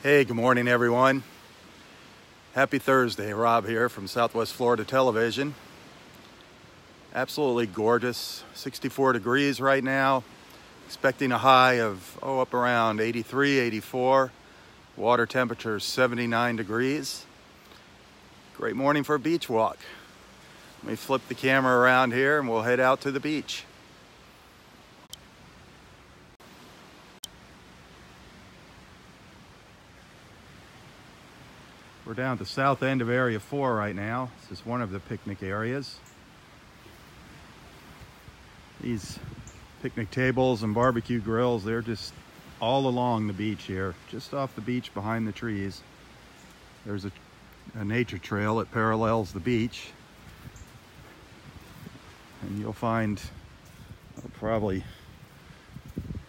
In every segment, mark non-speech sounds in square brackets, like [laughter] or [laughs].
Hey, good morning, everyone. Happy Thursday. Robb here from Southwest Florida Television. Absolutely gorgeous. 64 degrees right now. Expecting a high of, oh, up around 83, 84. Water temperature 79 degrees. Great morning for a beach walk. Let me flip the camera around here and we'll head out to the beach. We're down at the south end of Area 4 right now. This is one of the picnic areas. These picnic tables and barbecue grills, they're just all along the beach here, just off the beach behind the trees. There's a, a nature trail that parallels the beach. And you'll find uh, probably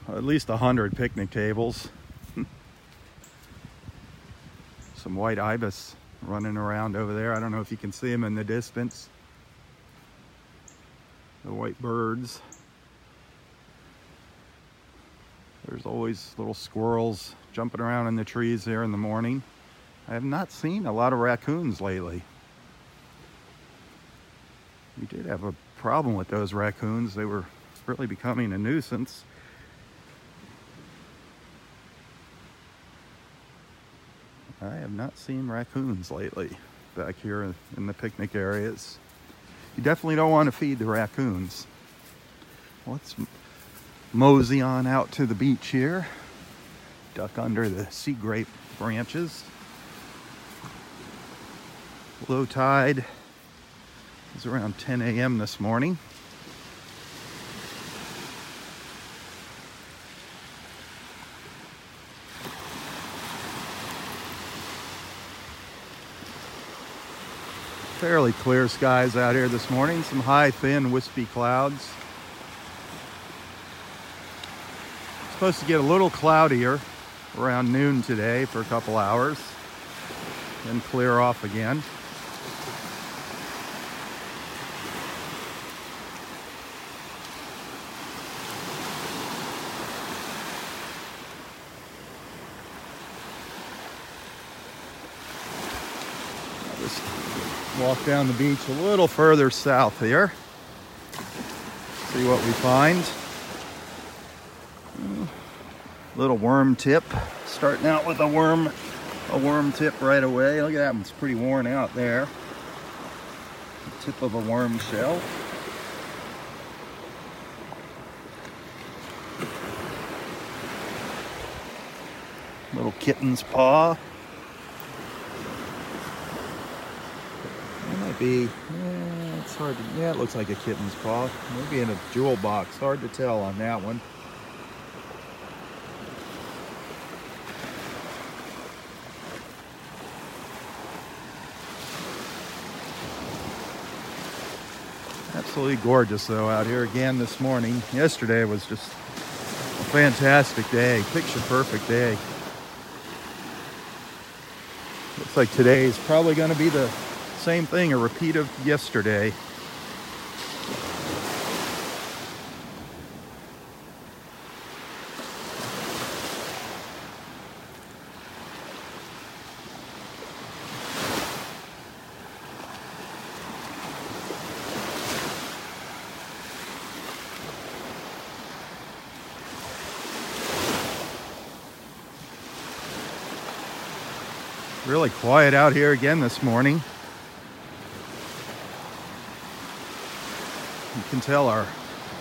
at least a hundred picnic tables some white ibis running around over there. I don't know if you can see them in the distance. The white birds. There's always little squirrels jumping around in the trees there in the morning. I have not seen a lot of raccoons lately. We did have a problem with those raccoons. They were really becoming a nuisance. I have not seen raccoons lately back here in the picnic areas. You definitely don't want to feed the raccoons. Let's mosey on out to the beach here. Duck under the sea grape branches. Low tide is around 10 a.m. this morning. Fairly clear skies out here this morning. Some high, thin, wispy clouds. Supposed to get a little cloudier around noon today for a couple hours, then clear off again. Walk down the beach a little further south here. See what we find. Little worm tip. Starting out with a worm, a worm tip right away. Look at that, it's pretty worn out there. The tip of a worm shell. Little kitten's paw. Be, yeah, it's hard to, yeah, it looks like a kitten's paw. Maybe in a jewel box. Hard to tell on that one. Absolutely gorgeous though out here again this morning. Yesterday was just a fantastic day, picture perfect day. Looks like today is probably going to be the same thing, a repeat of yesterday. really quiet out here again this morning. Can tell our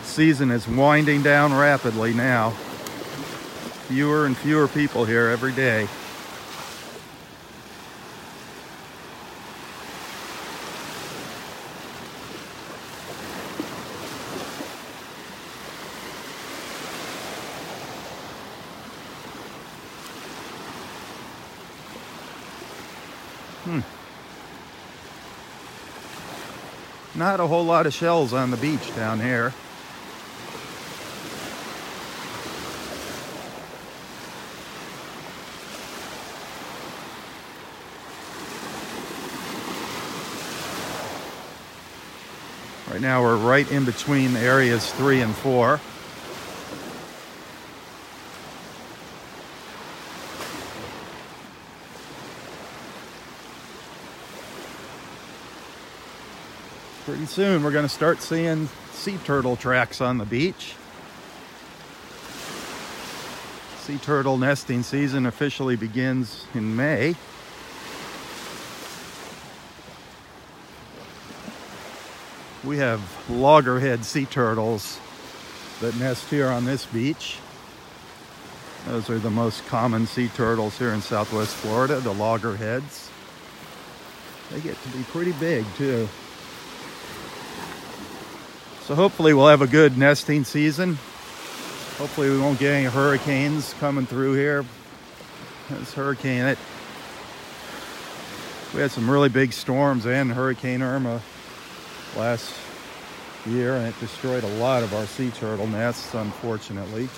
season is winding down rapidly now. Fewer and fewer people here every day. Not a whole lot of shells on the beach down here. Right now we're right in between areas three and four. Soon we're going to start seeing sea turtle tracks on the beach. Sea turtle nesting season officially begins in May. We have loggerhead sea turtles that nest here on this beach. Those are the most common sea turtles here in southwest Florida, the loggerheads. They get to be pretty big too. So hopefully we'll have a good nesting season. Hopefully we won't get any hurricanes coming through here. This hurricane, it, we had some really big storms and Hurricane Irma last year and it destroyed a lot of our sea turtle nests, unfortunately.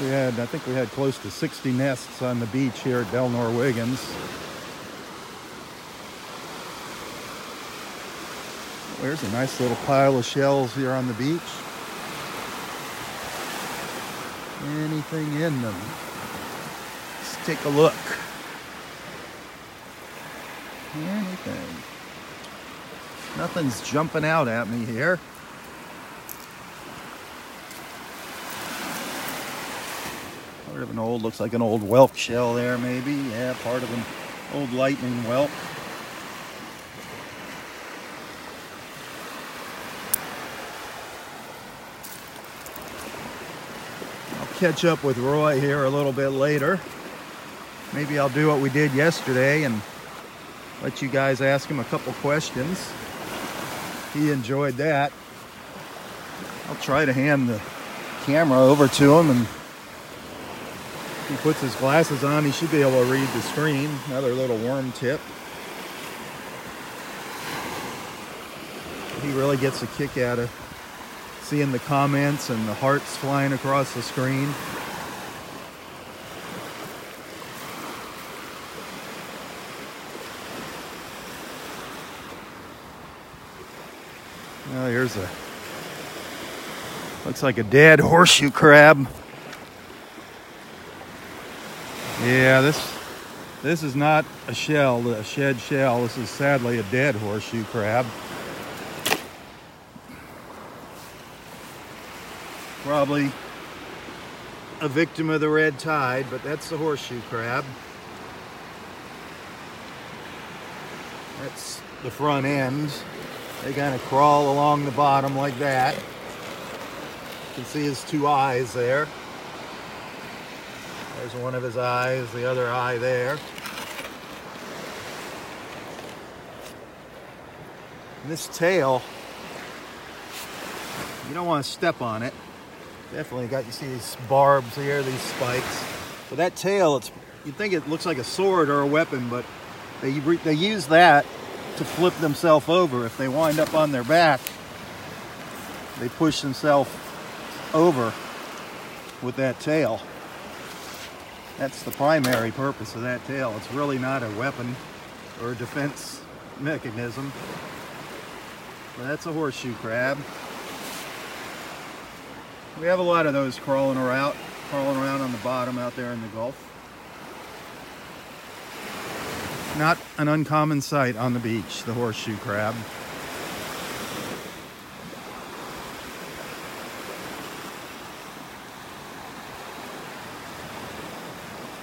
We had, I think we had close to 60 nests on the beach here at Delnor There's a nice little pile of shells here on the beach. Anything in them? Let's take a look. Anything. Nothing's jumping out at me here. Part of an old, looks like an old whelk shell there maybe. Yeah, part of an old lightning whelk. Catch up with Roy here a little bit later. Maybe I'll do what we did yesterday and let you guys ask him a couple questions he enjoyed that. I'll try to hand the camera over to him and he puts his glasses on, he should be able to read the screen. Another little worm tip. He really gets a kick out of seeing the comments and the hearts flying across the screen. Oh, here's a looks like a dead horseshoe crab. Yeah, this this is not a shell, a shed shell. This is sadly a dead horseshoe crab. Probably a victim of the red tide, but that's the horseshoe crab. That's the front end. They kind of crawl along the bottom like that. You can see his two eyes there. There's one of his eyes, the other eye there. And this tail, you don't want to step on it. Definitely got, you see these barbs here, these spikes. So that tail, it's you think it looks like a sword or a weapon, but they, they use that to flip themselves over. If they wind up on their back, they push themselves over with that tail. That's the primary purpose of that tail. It's really not a weapon or a defense mechanism. But that's a horseshoe crab. We have a lot of those crawling around, crawling around on the bottom out there in the Gulf. Not an uncommon sight on the beach, the horseshoe crab.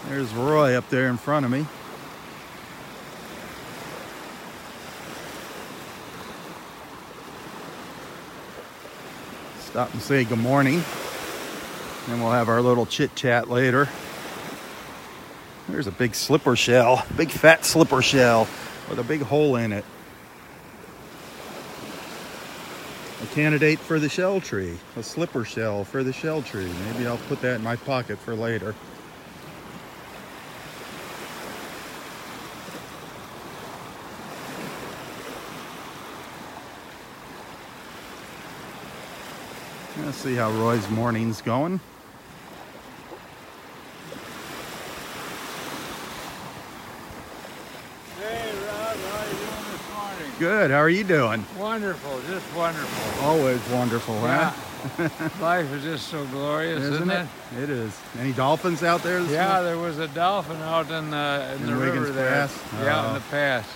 There's Roy up there in front of me. Stop and say good morning. And we'll have our little chit chat later. There's a big slipper shell, big fat slipper shell with a big hole in it. A candidate for the shell tree, a slipper shell for the shell tree. Maybe I'll put that in my pocket for later. Let's see how Roy's morning's going. Hey Robb, how are you doing this morning? Good. How are you doing? Wonderful, just wonderful. Always wonderful, Yeah. huh? [laughs] Life is just so glorious, isn't, Isn't it? It is. Any dolphins out there? This Yeah, morning? there was a dolphin out in the in, In the Wiggins river there. Pass? Yeah, Oh. in the past.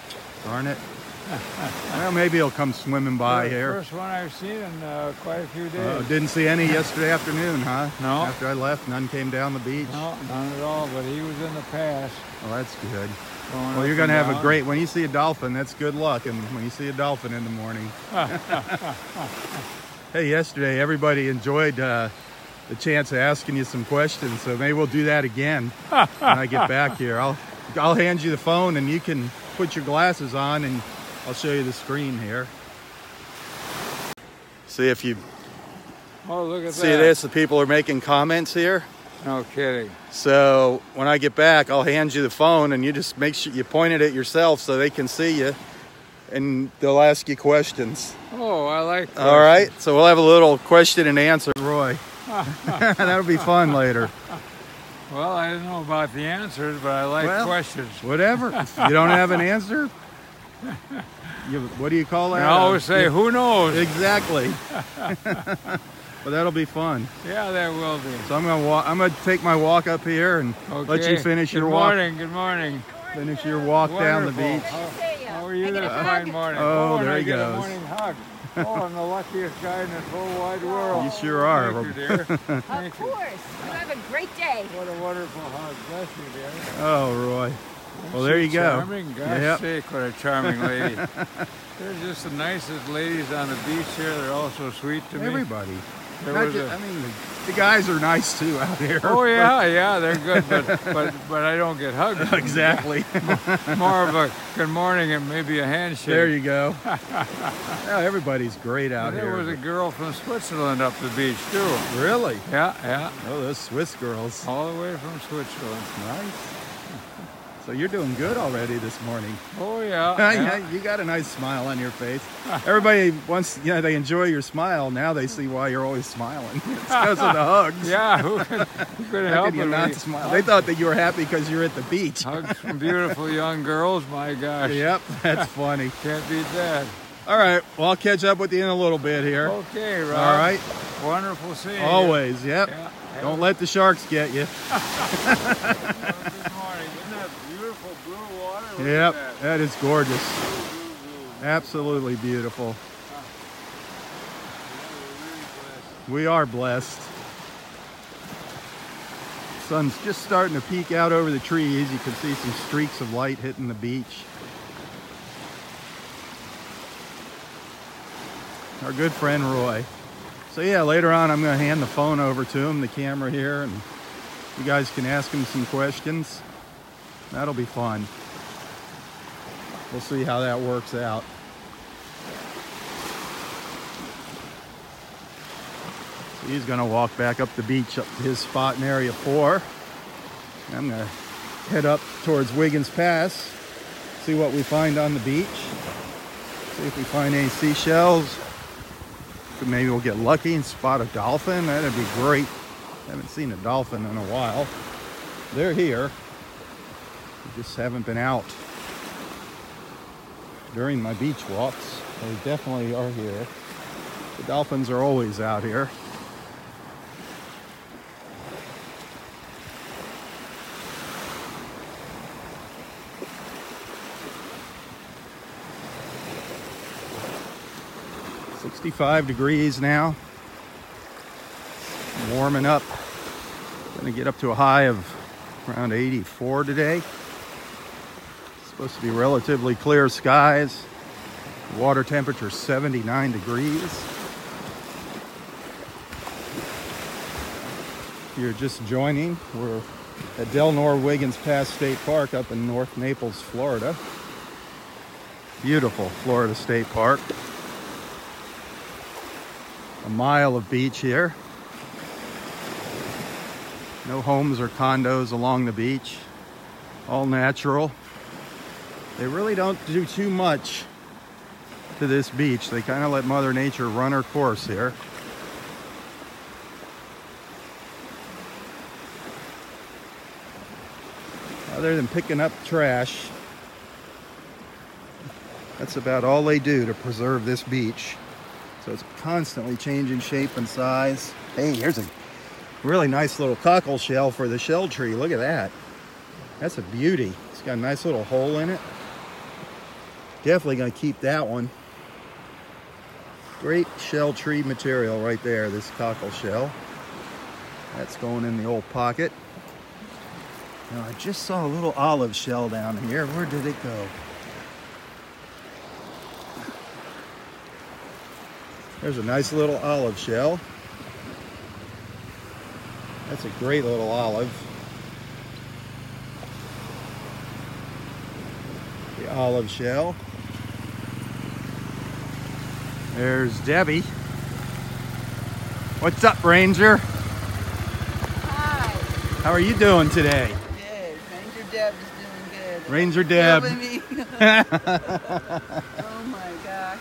Darn it. Well, maybe he'll come swimming by here. First one I've seen in uh, quite a few days. Uh, didn't see any yesterday afternoon, huh? No. After I left, none came down the beach. no, none at all. But he was in the pass. Well, that's good. going Well, you're going to have a great, when you see a dolphin, that's good luck. And when you see a dolphin in the morning. [laughs] hey, yesterday, everybody enjoyed uh, the chance of asking you some questions. So maybe we'll do that again when I get back [laughs] here. I'll, I'll hand you the phone and you can put your glasses on and I'll show you the screen here. See if you Oh, look at see that. this. The people are making comments here. No kidding. So when I get back, I'll hand you the phone and you just make sure you point it at yourself so they can see you and they'll ask you questions. Oh, I like. All right. So we'll have a little question and answer. Roy. [laughs] That'll be fun later. Well, I don't know about the answers, but I like Well, questions. Whatever. You don't have an answer, [laughs] you, what do you call that? I always Uh, say, "Who knows?" Exactly. [laughs] but that'll be fun. Yeah, that will be. So I'm gonna walk. I'm gonna take my walk up here and Okay. let you finish good your walk. Good morning. Good morning. Finish your walk down the beach. How, how are you I get this fine morning? Oh, and there I he get goes. a morning hug. [laughs] Oh, I'm the luckiest guy in this whole wide world. You sure are. Thank you, dear. [laughs] Of Thank you. course. You have a great day. What a wonderful hug. Bless you, dear. Oh, Roy. Well, there you go. Charming. Gosh Yep. sake, what a charming [laughs] lady. They're just the nicest ladies on the beach here. They're all so sweet to me. Everybody. There was ju- a- I mean, the, guys are nice too out here. Oh [laughs] yeah, yeah, they're good, but but [laughs] but I don't get hugs. exactly. More of a good morning and maybe a handshake. there you go. yeah, everybody's great out there here. was a girl from Switzerland up the beach too. Really? Yeah, yeah, Oh, those Swiss girls. all the way from Switzerland. Nice. So you're doing good already this morning. Oh [laughs] yeah, Yeah, you got a nice smile on your face. Everybody wants, you know, they enjoy your smile. Now they see why you're always smiling. [laughs] It's because of the [laughs] hugs. Yeah, who could, who could help you not We- smile? They thought that you were happy because you're at the beach. Hugs from beautiful young girls. My gosh, Yep, that's funny. can't beat that. All right, well, I'll catch up with you in a little bit here. Okay, Robb. All right, Wonderful seeing you. always, yep. Yeah. Don't let the sharks get you. Have a good morning. Isn't that beautiful blue water? Look at Yep, that. that is gorgeous. Absolutely beautiful. We are blessed. Sun's just starting to peek out over the trees. You can see some streaks of light hitting the beach. Our good friend Roy. So yeah, later on I'm going to hand the phone over to him, the camera here, and you guys can ask him some questions. That'll be fun. We'll see how that works out. He's gonna walk back up the beach up to his spot in area four. I'm gonna head up towards Wiggins Pass, see what we find on the beach. See if we find any seashells. Maybe we'll get lucky and spot a dolphin. That'd be great. Haven't seen a dolphin in a while. They're here. We just haven't been out during my beach walks. They definitely are here. The dolphins are always out here. Sixty-five degrees now. Warming up. Gonna get up to a high of around 84 today. Supposed to be relatively clear skies. Water temperature 79 degrees. If you're just joining, we're at Delnor Wiggins Pass State Park up in North Naples, Florida. Beautiful Florida State Park. A mile of beach here. No homes or condos along the beach. All natural. They really don't do too much to this beach. They kind of let Mother Nature run her course here. Other than picking up trash, that's about all they do to preserve this beach. So it's constantly changing shape and size. Hey, here's a really nice little cockle shell for the shell tree. Look at that. That's a beauty. It's got a nice little hole in it. Definitely gonna keep that one. Great shell tree material right there, this cockle shell. That's going in the old pocket. Now I just saw a little olive shell down here. Where did it go? There's a nice little olive shell. That's a great little olive. The olive shell. There's Debbie. What's up, Ranger? Hi. How are you doing today? Good. Ranger Deb is doing good. Ranger Deb. [laughs] Oh my gosh.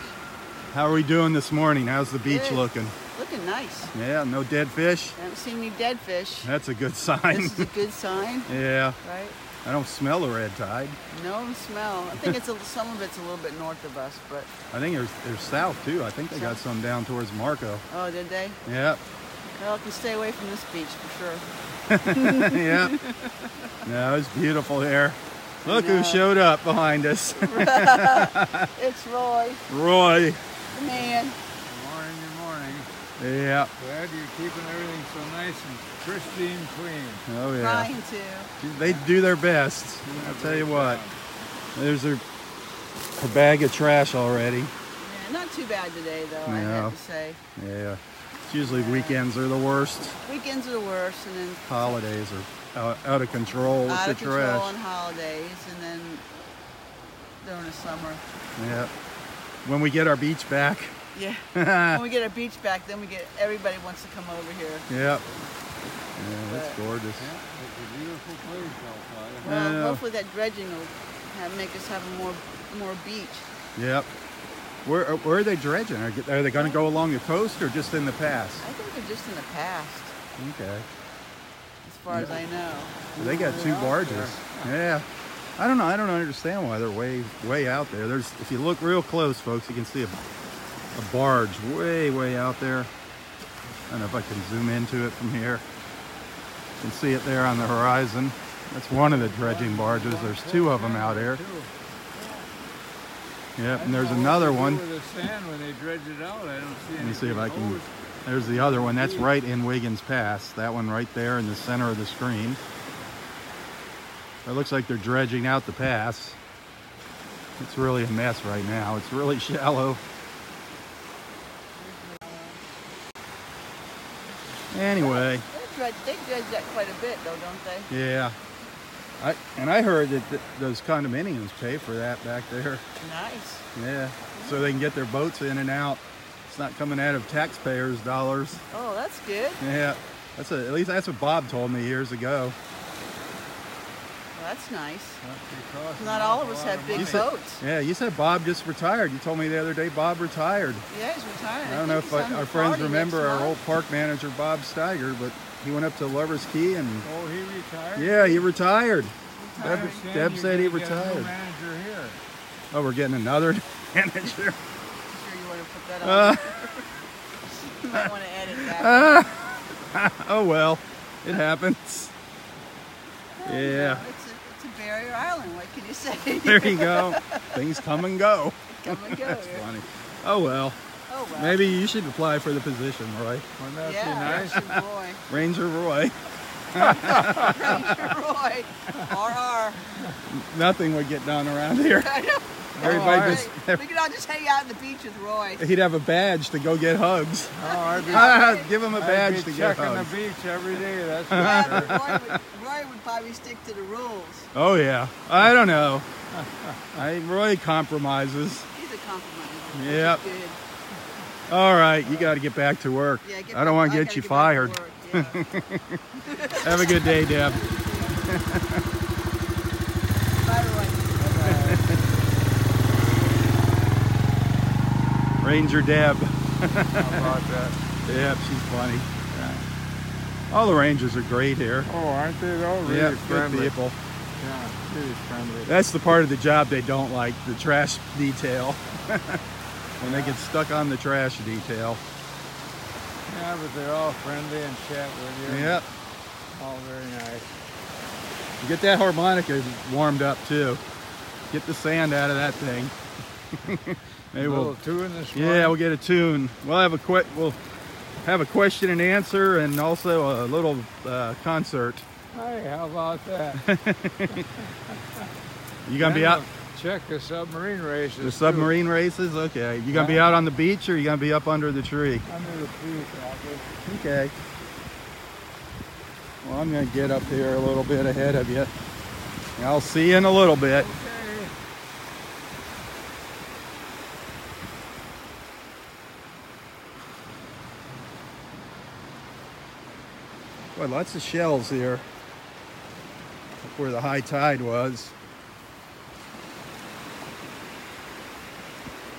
How are we doing this morning? How's the beach Good. looking? Looking nice. Yeah, no dead fish. Haven't seen any dead fish. That's a good sign. This is a good sign, [laughs] yeah, right? I don't smell the red tide. No smell. I think it's a, [laughs] some of it's a little bit north of us, but I think there's there's south too. I think they got some down towards Marco. oh, did they? Yep, Well, I can stay away from this beach for sure. [laughs] yep. No, it's beautiful here. Look who showed up behind us. [laughs] It's Roy, Roy. the man. Good morning, good morning. Yeah. Glad you're keeping everything so nice and pristine clean. Oh yeah. Trying to. They do their best. I'll tell you what. Uh, There's her, her bag of trash already. Yeah, not too bad today, though. I have to say. Yeah. It's usually weekends are the worst. Weekends are the worst, and then Holidays are out, out of control with out the of control trash. on holidays, and then during the summer. Yeah. When we get our beach back. Yeah. yeah. [laughs] when we get our beach back, then we get everybody wants to come over here. Yep. Yeah, that's But- gorgeous. Yeah, it's a beautiful place outside. Well, Yeah. hopefully that dredging will have, make us have a more more beach. Yep. Where, uh, where are they dredging? Are, are they going to go along the coast or just in the pass? I think they're just in the past, Okay. as far as I know. They got two barges. Yeah. I don't know. I don't understand why they're way way out there. There's if you look real close, folks, you can see a, a barge way way out there. I don't know if I can zoom into it from here. You can see it there on the horizon. That's one of the dredging barges. There's two of them out here. Yep, and there's another one. With the sand when they dredge it out, I don't see Let me see if I can. There's the other one. That's right in Wiggins Pass. That one right there in the center of the screen. It looks like they're dredging out the pass. It's really a mess right now. It's really [laughs] shallow. Anyway, They they dredge that quite a bit, though, don't they? yeah. I, and I heard that th- those condominiums pay for that back there. Nice. Yeah. So they can get their boats in and out. It's not coming out of taxpayers' dollars. Oh, that's good. Yeah, that's a, at least that's what Bob told me years ago. Well, that's nice. Because Not all of us have big You said- boats. Yeah, you said Bob just retired. You told me the other day Bob retired. Yeah, he's retired. I don't know if I, our friends remember our old park manager Bob Steiger, but he went up to Lover's Key and Oh, he retired? yeah, he retired. I Deb, understand Deb you're said he gonna get a retired. manager here. Oh, we're getting another [laughs] manager. I'm sure you want to put that on. Uh, [laughs] you might want to edit that. oh well, it happens. Yeah, know, it's, a, it's a barrier island. What can you say? [laughs] there you go. Things come and go. [laughs] Come and go. That's funny. Oh well, Oh well. maybe you should apply for the position, Roy. Wouldn't that Yeah, be nice? Ranger Roy. Ranger Roy. RR. Nothing would get done around here. [laughs] I know. Everybody I- just we could all just hang out on the beach with Roy. he'd have a badge to go get hugs. Oh, I'd be, [laughs] Ah, Give him a I'd badge be to get checking the beach every day, that's for Yeah, sure. Roy would, Roy would probably stick to the rules. Oh yeah. I don't know. I Roy compromises. He's a compromise. Yep. Good. All right, you got to get back to work. Yeah, get I don't want to get gotta you back to fired. Yeah. [laughs] Have a good day, Deb. Ranger Deb. How about that? Yep, she's funny. All the Rangers are great here. Oh, aren't they though? Really yeah, good friendly. people. Yeah, really friendly. That's the part of the job they don't like, the trash detail. [laughs] when they get stuck on the trash detail. Yeah, but they're all friendly and chat with you. Yep. All very nice. Get that harmonica warmed up too. Get the sand out of that thing. [laughs] Maybe a we'll, tune this yeah, we'll get a tune. We'll have a que- we'll have a question and answer, and also a little uh, concert. Hey, how about that? [laughs] You gonna be out Check the submarine races. the too. submarine races? Okay. You gonna be out on the beach, or you gonna be up under the tree? Under the tree, probably. Okay. Well, I'm gonna get up here a little bit ahead of you. I'll see you in a little bit. Okay. Boy, lots of shells here. Where the high tide was.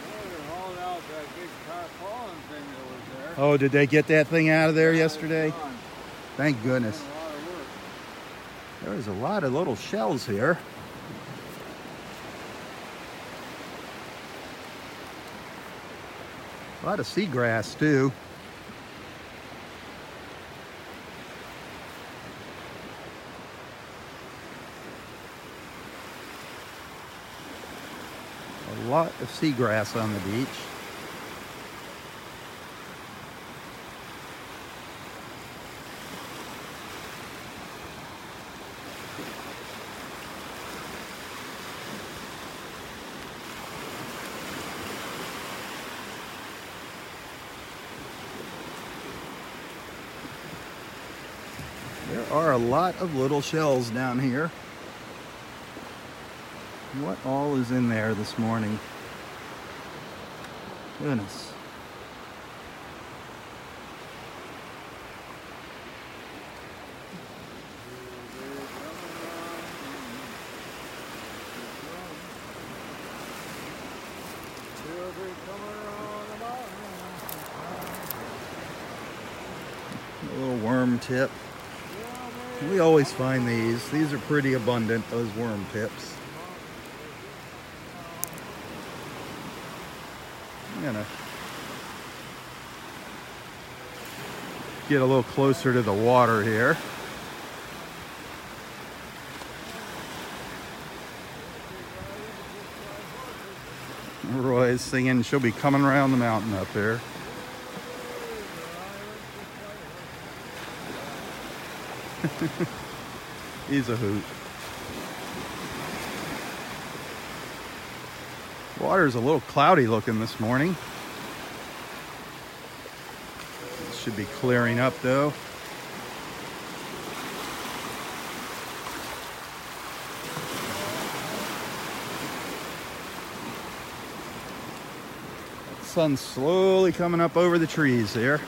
Oh, they're hauling out that big tarpaulin thing that was there. Oh, did they get that thing out of there yesterday? Thank goodness. There's a lot of little shells here. A lot of seagrass too. A lot of seagrass on the beach. There are a lot of little shells down here. What all is in there this morning? Goodness. A little worm tip. We always find these. These are pretty abundant, those worm tips. I'm gonna get a little closer to the water here. Roy's singing, she'll be coming around the mountain up there. [laughs] He's a hoot. Water's a little cloudy looking this morning. It should be clearing up though. Sun's slowly coming up over the trees here.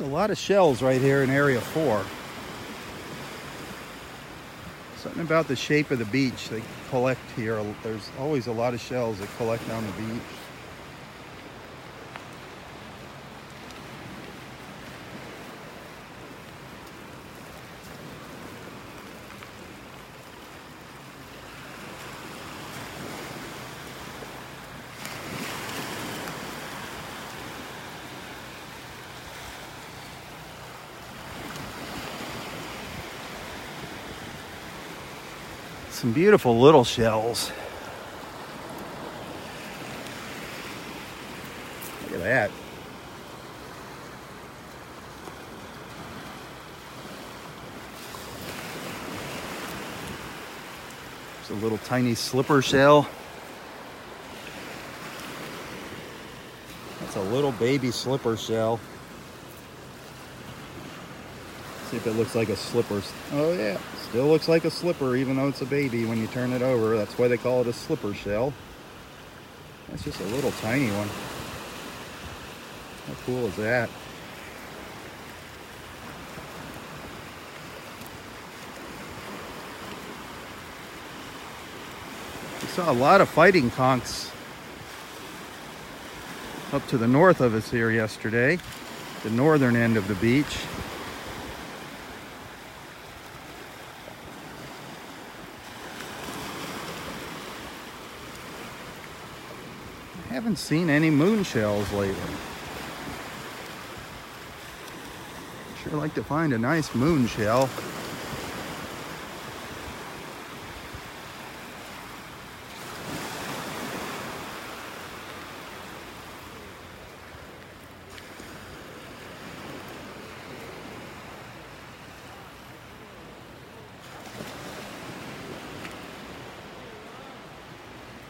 There's a lot of shells right here in Area 4. Something about the shape of the beach they collect here. There's always a lot of shells that collect on the beach. Some beautiful little shells. Look at that. There's a little tiny slipper shell. That's a little baby slipper shell. See if it looks like a slipper. Oh yeah, still looks like a slipper even though it's a baby when you turn it over. That's why they call it a slipper shell. That's just a little tiny one. How cool is that? We saw a lot of fighting conchs up to the north of us here yesterday, the northern end of the beach. Haven't seen any moon shells lately. Sure like to find a nice moon shell.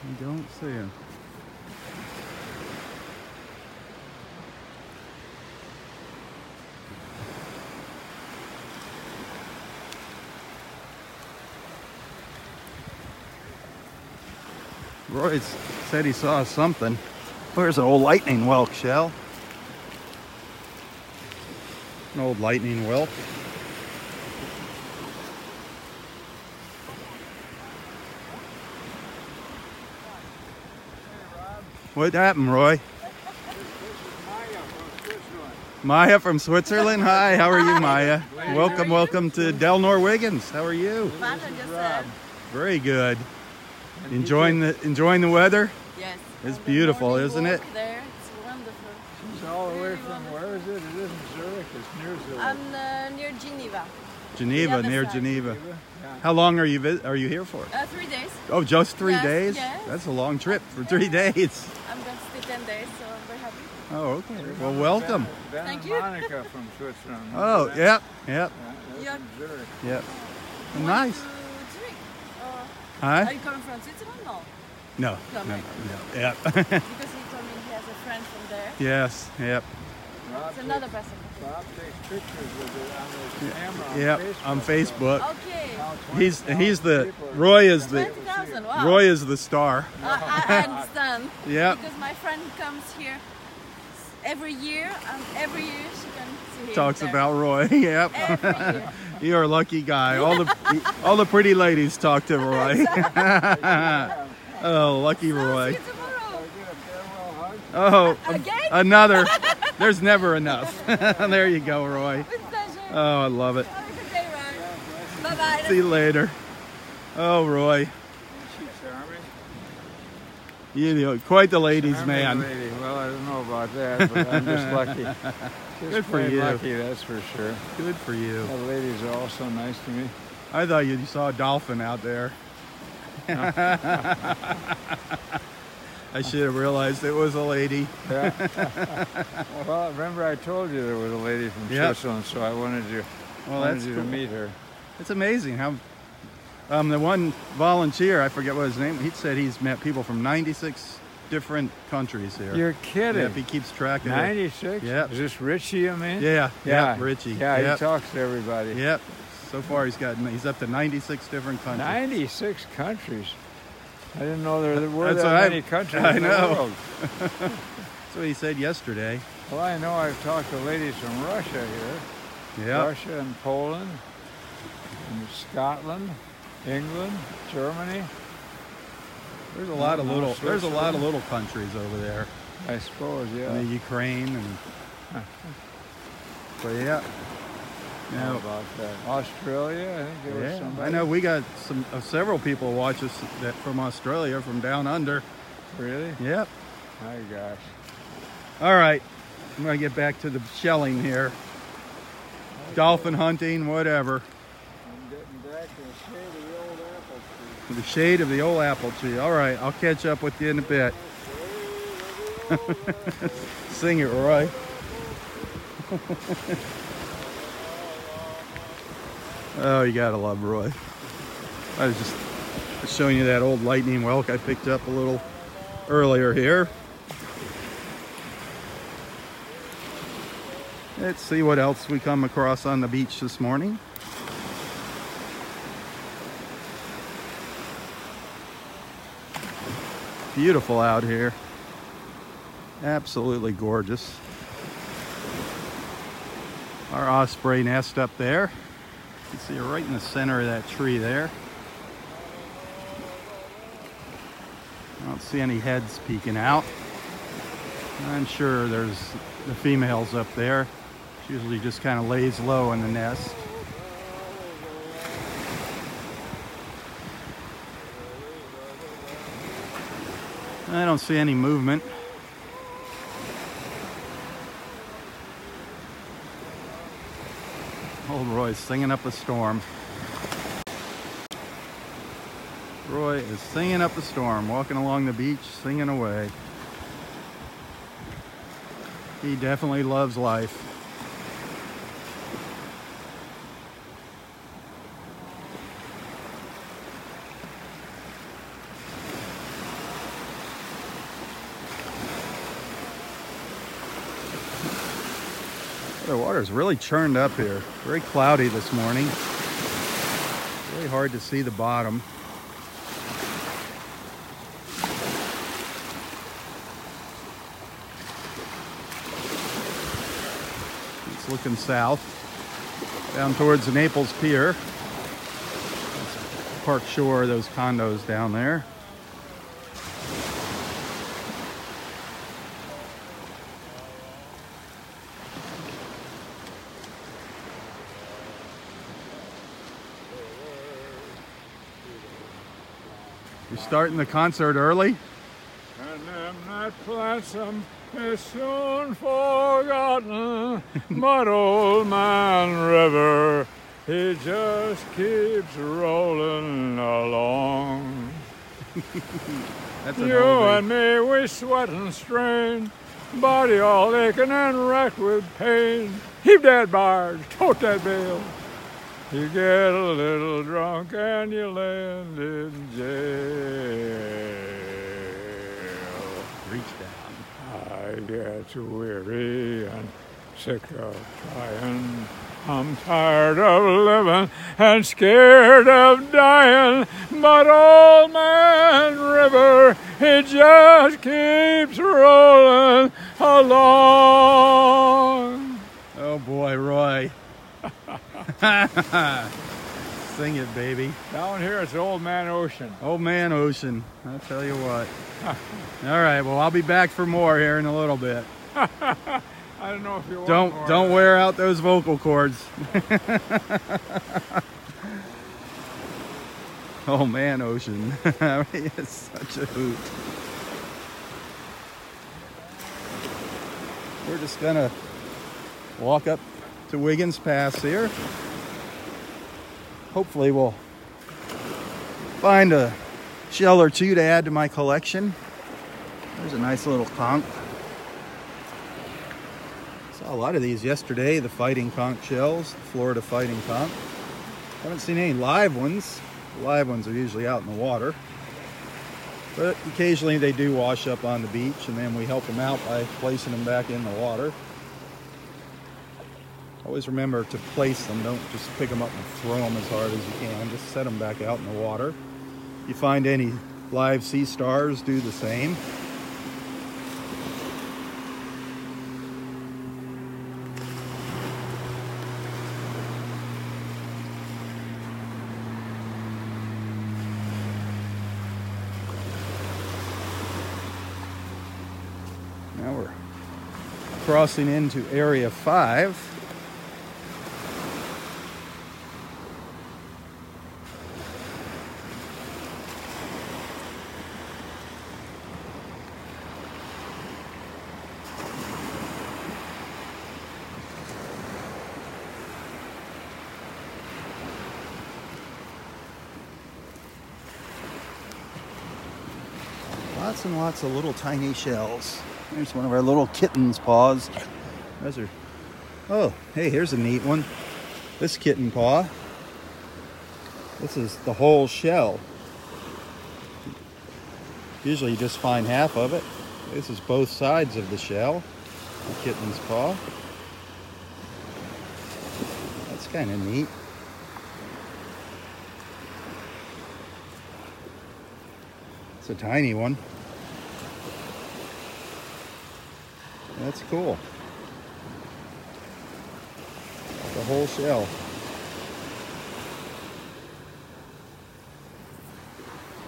You don't see him. Roy said he saw something. Where's an old lightning whelk shell? An old lightning whelk. What happened, Roy? Maya from Switzerland. [laughs] Hi, how are you, Maya? Welcome, welcome to Delnor Wiggins. How are you? Fun and yourself? Very good. Enjoying the enjoying the weather. Yes. It's beautiful, isn't walk it? There, it's wonderful. She's all the way from where is it? It isn't Zurich. It's near Zurich. I'm uh, near Geneva. Geneva, near side. Geneva. Yeah. How long are you vis- are you here for? Uh, three days. Oh, just three Yes, days? yes. That's a long trip for three days. I'm going to stay 10 days, so I'm very happy. Oh, okay. Well, welcome. Ben, ben Thank and you. Monica from Switzerland. Oh, Ben? yep, yep, Yeah, that's Yeah. Zurich. yep. Nice. Want to Zurich? Or Huh? Are you coming from Switzerland? No. No, No, no, no. Yep. Because he told me he has a friend from there. yes, yep, It's another person. Robb takes pictures with it on his camera on yep. Facebook. On Facebook. Okay. He's he's the Roy is the 20,000, wow. Roy is the star. I, I I [laughs] understand. Yep. Because my friend comes here every year, and every year she can see him Talks there. about Roy. [laughs] yep. You're a lucky guy. All the all the pretty ladies talk to Roy. [laughs] oh, lucky Roy. see you tomorrow. Get a farewell hug. Oh, another. [laughs] There's never enough. [laughs] there you go, Roy. Oh, I love it. Have a good day, Ryan. Bye bye. See you later. Oh, Roy. You know, quite the ladies' man. Lady. Well, I don't know about that, but I'm just [laughs] lucky. Just Good for you. lucky, that's for sure. Good for you. The ladies are all so nice to me. I thought you saw a dolphin out there. [laughs] I should have realized it was a lady. Yeah. [laughs] well, remember I told you there was a lady from Yep. Switzerland, so I wanted you, Well, wanted that's you cool. to meet her. It's amazing how um, the one volunteer, I forget what his name, he said he's met people from 96 different countries here. You're kidding. Yep, he keeps track of it. 96? Yep. Is this Richie, I mean? Yeah, Yeah. yeah, Richie. Yeah, yep. he talks to everybody. Yep. So far, he's got he's up to 96 different countries. 96 countries. I didn't know there were That's that what I- many countries I in know. the world. [laughs] [laughs] That's what he said yesterday. Well, I know I've talked to ladies from Russia here. Yeah. Russia and Poland, and Scotland, England, Germany. There's a lot of No, little. There's a lot of little countries over there. I suppose, yeah. And the Ukraine and. But yeah. How Yeah. about that? Australia, I think there was Yeah, somebody. I know we got some uh, several people watch us that from Australia, from down under. Really? Yep. My gosh. All right, I'm gonna get back to the shelling here. Dolphin hunting, whatever. I'm getting back to the shade of the old tree. The shade of the old apple tree. All right, I'll catch up with you in a bit. [laughs] Sing it, Roy. [laughs] oh, you gotta love Roy. I was just showing you that old lightning whelk I picked up a little earlier here. Let's see what else we come across on the beach this morning. Beautiful out here. Absolutely gorgeous. Our osprey nest up there. You can see it right in the center of that tree there. I don't see any heads peeking out. I'm sure there's the females up there. She usually just kind of lays low in the nest. I don't see any movement. Old Roy's singing up a storm. Roy is singing up a storm, walking along the beach, singing away. He definitely loves life. Water's really churned up here. Very cloudy this morning. Really hard to see the bottom. It's looking south, down towards the Naples Pier. Park Shore, those condos down there. Starting the concert early? And them that plants them is soon forgotten. [laughs] but old man River, he just keeps rolling along. [laughs] You and me, we sweat and strain, body all aching and racked with pain. Heave that barge, tote that bale. You get a little drunk and you land in jail. Reach down. I get weary and sick of trying. I'm tired of living and scared of dying. But old man River, he just keeps rolling along. Oh boy, Roy. [laughs] Sing it, baby. Down here it's Old Man Ocean. Old man ocean. I'll tell you what. [laughs] All right, well, I'll be back for more here in a little bit. [laughs] I don't know if you want Don't more. don't wear out those vocal cords. oh man, ocean. it's such a hoot. We're just gonna walk up to Wiggins Pass here. Hopefully we'll find a shell or two to add to my collection. There's a nice little conch. Saw a lot of these yesterday, the fighting conch shells, Florida fighting conch. Haven't seen any live ones. The live ones are usually out in the water. But occasionally they do wash up on the beach and then we help them out by placing them back in the water. Always remember to place them. Don't just pick them up and throw them as hard as you can. Just set them back out in the water. If you find any live sea stars, do the same. Now we're crossing into Area 5. Lots and lots of little tiny shells. There's one of our little kitten's paws. Those are. Oh, hey, here's a neat one. This kitten paw. This is the whole shell. Usually you just find half of it. This is both sides of the shell. The kitten's paw. That's kind of neat. It's a tiny one. That's cool. The whole shell.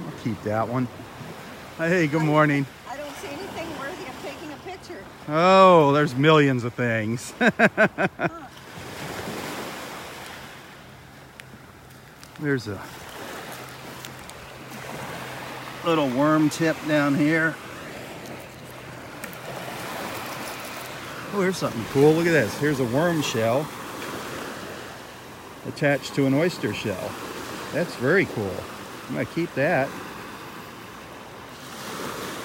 I'll keep that one. Hey, good morning. I don't see anything worthy of taking a picture. Oh, there's millions of things. [laughs] there's a little worm tip down here. Oh, here's something cool. Look at this. Here's a worm shell. attached to an oyster shell. That's very cool. I'm gonna keep that.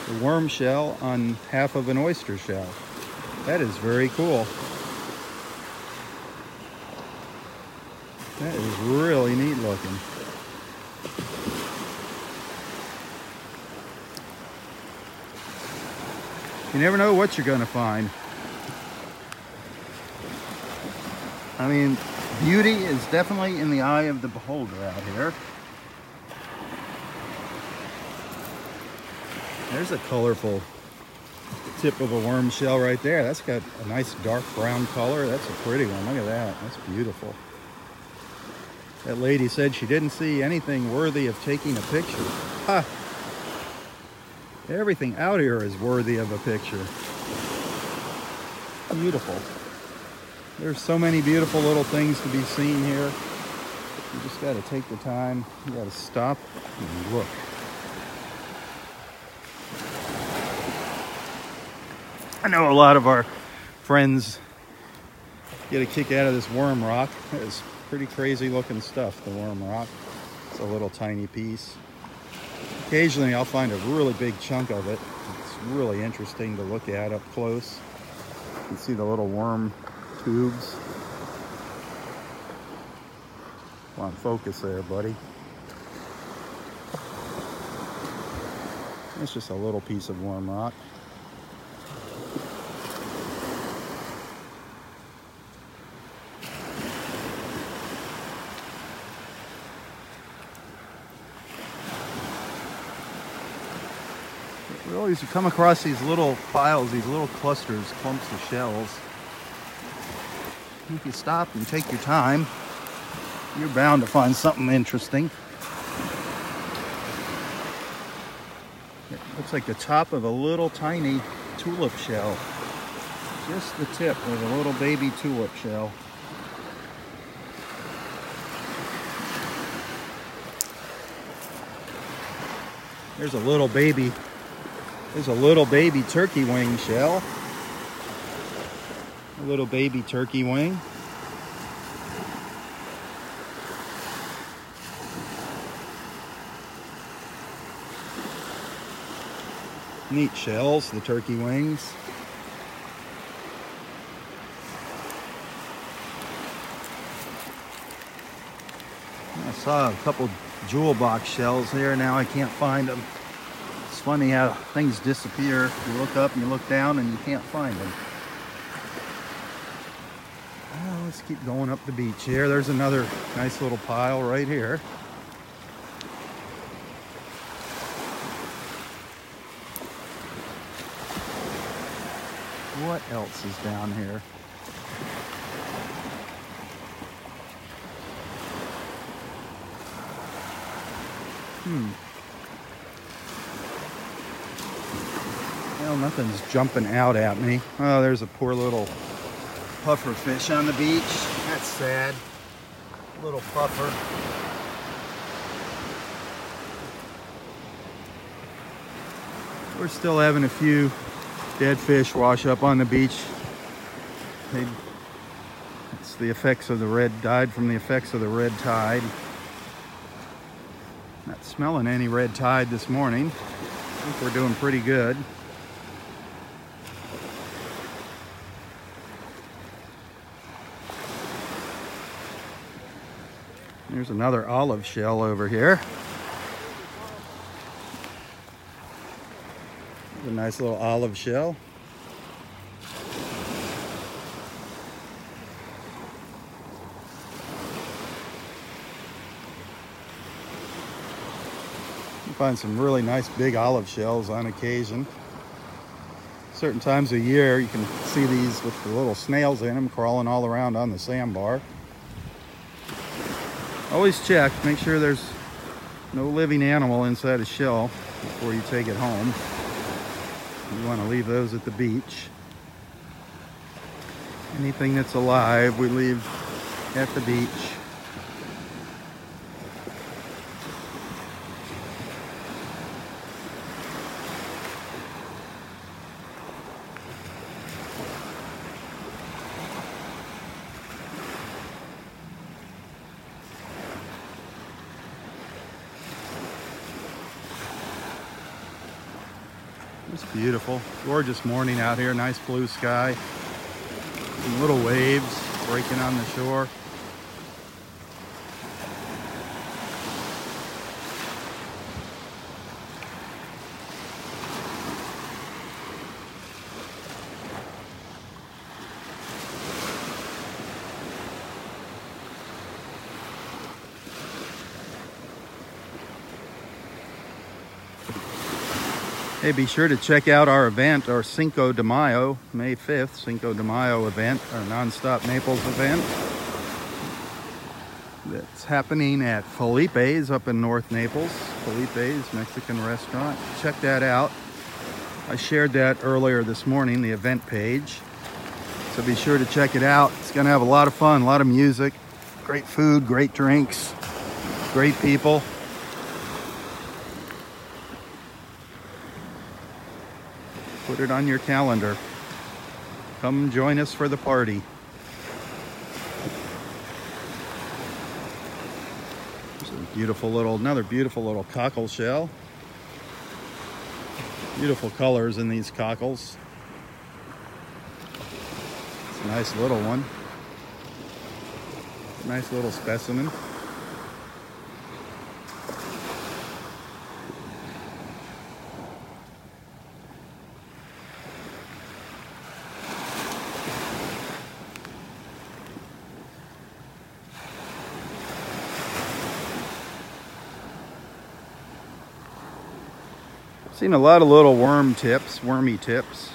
The worm shell on half of an oyster shell. That is very cool. That is really neat looking. You never know what you're going to find. I mean, beauty is definitely in the eye of the beholder out here. There's a colorful tip of a worm shell right there. That's got a nice dark brown color. That's a pretty one. Look at that. That's beautiful. That lady said she didn't see anything worthy of taking a picture. Ha! Everything out here is worthy of a picture. Beautiful. There's so many beautiful little things to be seen here. You just got to take the time. You got to stop and look. I know a lot of our friends get a kick out of this worm rock. It's pretty crazy looking stuff, the worm rock. It's a little tiny piece. Occasionally I'll find a really big chunk of it. It's really interesting to look at up close. You can see the little worm tubes. Come on, focus there, buddy. It's just a little piece of worm rock. We always come across these little piles, these little clusters, clumps of shells. If you stop and take your time, you're bound to find something interesting. It looks like the top of a little tiny tulip shell. Just the tip of a little baby tulip shell. There's a little baby there's a little baby turkey wing shell. A little baby turkey wing. Neat shells, the turkey wings. I saw a couple jewel box shells here. Now I can't find them It's funny how things disappear. You look up and you look down and you can't find them. Well, let's keep going up the beach here. There's another nice little pile right here. What else is down here? Hmm. Well, nothing's jumping out at me. Oh, there's a poor little puffer fish on the beach. That's sad. Little puffer. We're still having a few dead fish wash up on the beach. They, it's the effects of the red, died from the effects of the red tide. Not smelling any red tide this morning. I think we're doing pretty good. There's another olive shell over here. a nice little olive shell. You find some really nice big olive shells on occasion. Certain times of year you can see these with the little snails in them crawling all around on the sandbar always check make sure there's no living animal inside a shell before you take it home. You want to leave those at the beach. Anything that's alive we leave at the beach It's beautiful. Gorgeous morning out here. Nice blue sky. Some little waves breaking on the shore. Hey, be sure to check out our event, our Cinco de Mayo, May 5th, Cinco de Mayo event, our Nonstop Naples event. That's happening at Felipe's up in North Naples. Felipe's Mexican restaurant. Check that out. I shared that earlier this morning, the event page. So be sure to check it out. It's going to have a lot of fun, a lot of music, great food, great drinks, great people. Put it on your calendar. Come join us for the party. There's a beautiful little, another beautiful little cockle shell. Beautiful colors in these cockles. It's a nice little one. Nice little specimen. Seen a lot of little worm tips, wormy tips.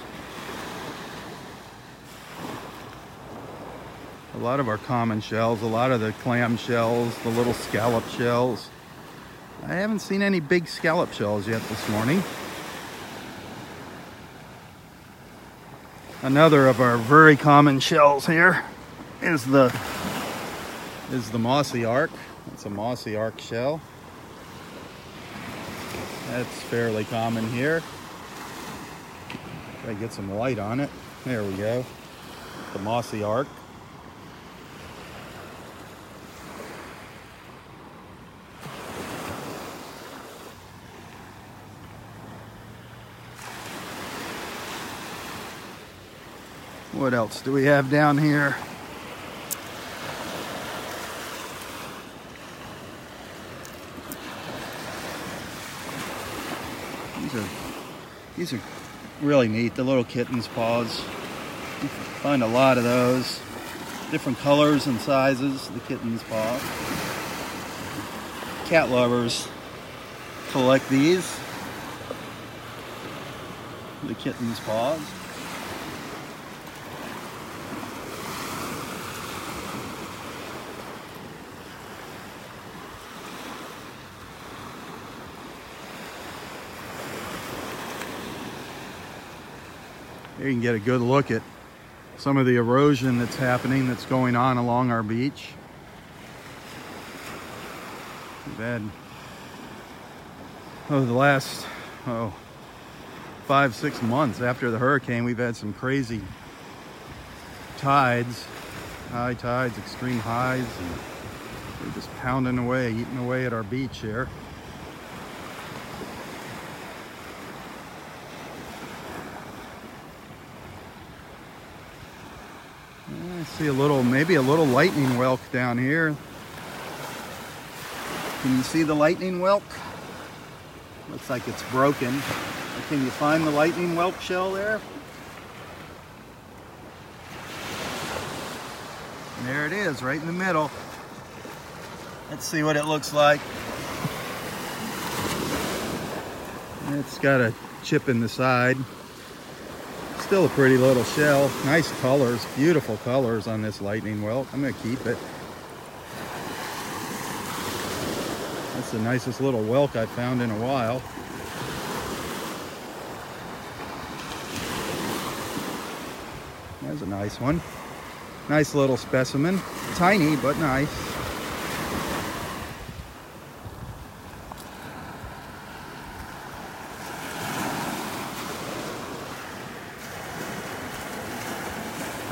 A lot of our common shells, a lot of the clam shells, the little scallop shells. I haven't seen any big scallop shells yet this morning. Another of our very common shells here is the is the mossy ark. It's a mossy ark shell. That's fairly common here. Try to get some light on it. There we go. The mossy ark. What else do we have down here? These are these are really neat. The little kitten's paws. You find a lot of those. Different colors and sizes. The kitten's paw. Cat lovers collect these. The kitten's paws. Here you can get a good look at some of the erosion that's happening that's going on along our beach. We've had over the last oh five six months after the hurricane we've had some crazy tides high tides extreme highs and they're just pounding away eating away at our beach here I see a little, maybe a little lightning whelk down here. Can you see the lightning whelk? Looks like it's broken. Can you find the lightning whelk shell there? There it is, right in the middle. Let's see what it looks like. It's got a chip in the side. Still a pretty little shell. Nice colors, beautiful colors on this lightning whelk. I'm gonna keep it. That's the nicest little whelk I've found in a while. There's a nice one. Nice little specimen. Tiny, but nice.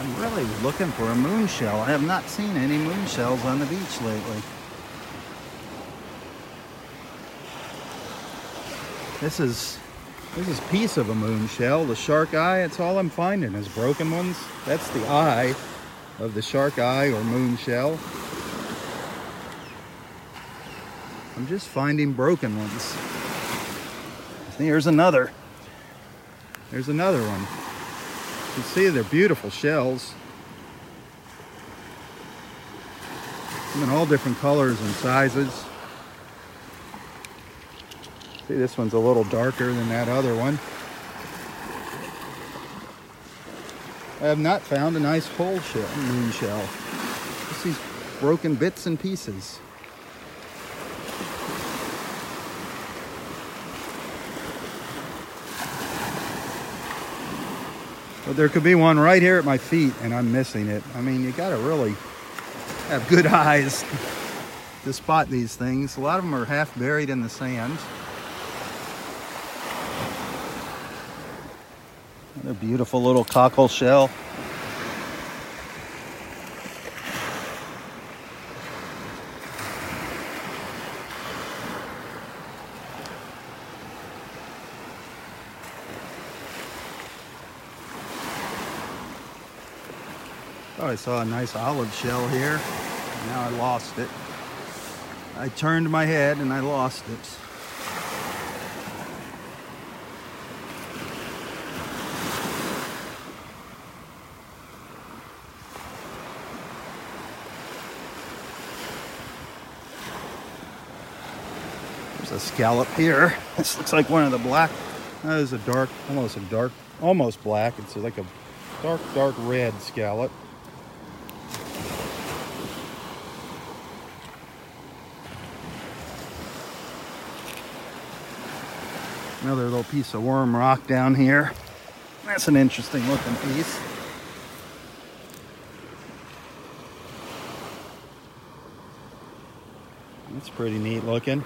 I'm really looking for a moon shell. I have not seen any moon shells on the beach lately. This is This is piece of a moon shell. The shark eye, it's all I'm finding is broken ones. That's the eye of the shark eye or moon shell. I'm just finding broken ones. Here's another. There's another one. You can see they're beautiful shells. In all different colors and sizes. See, this one's a little darker than that other one. I have not found a nice whole shell, moon shell. Just these broken bits and pieces. But there could be one right here at my feet and I'm missing it. I mean, you gotta really have good [laughs] eyes to spot these things. A lot of them are half buried in the sand. Another beautiful little cockle shell. Saw a nice olive shell here. Now I lost it. I turned my head and I lost it. There's a scallop here. [laughs] This looks like one of the black. That is a dark, almost a dark, almost black. It's like a dark, dark red scallop. Another little piece of worm rock down here. That's an interesting looking piece. That's pretty neat looking.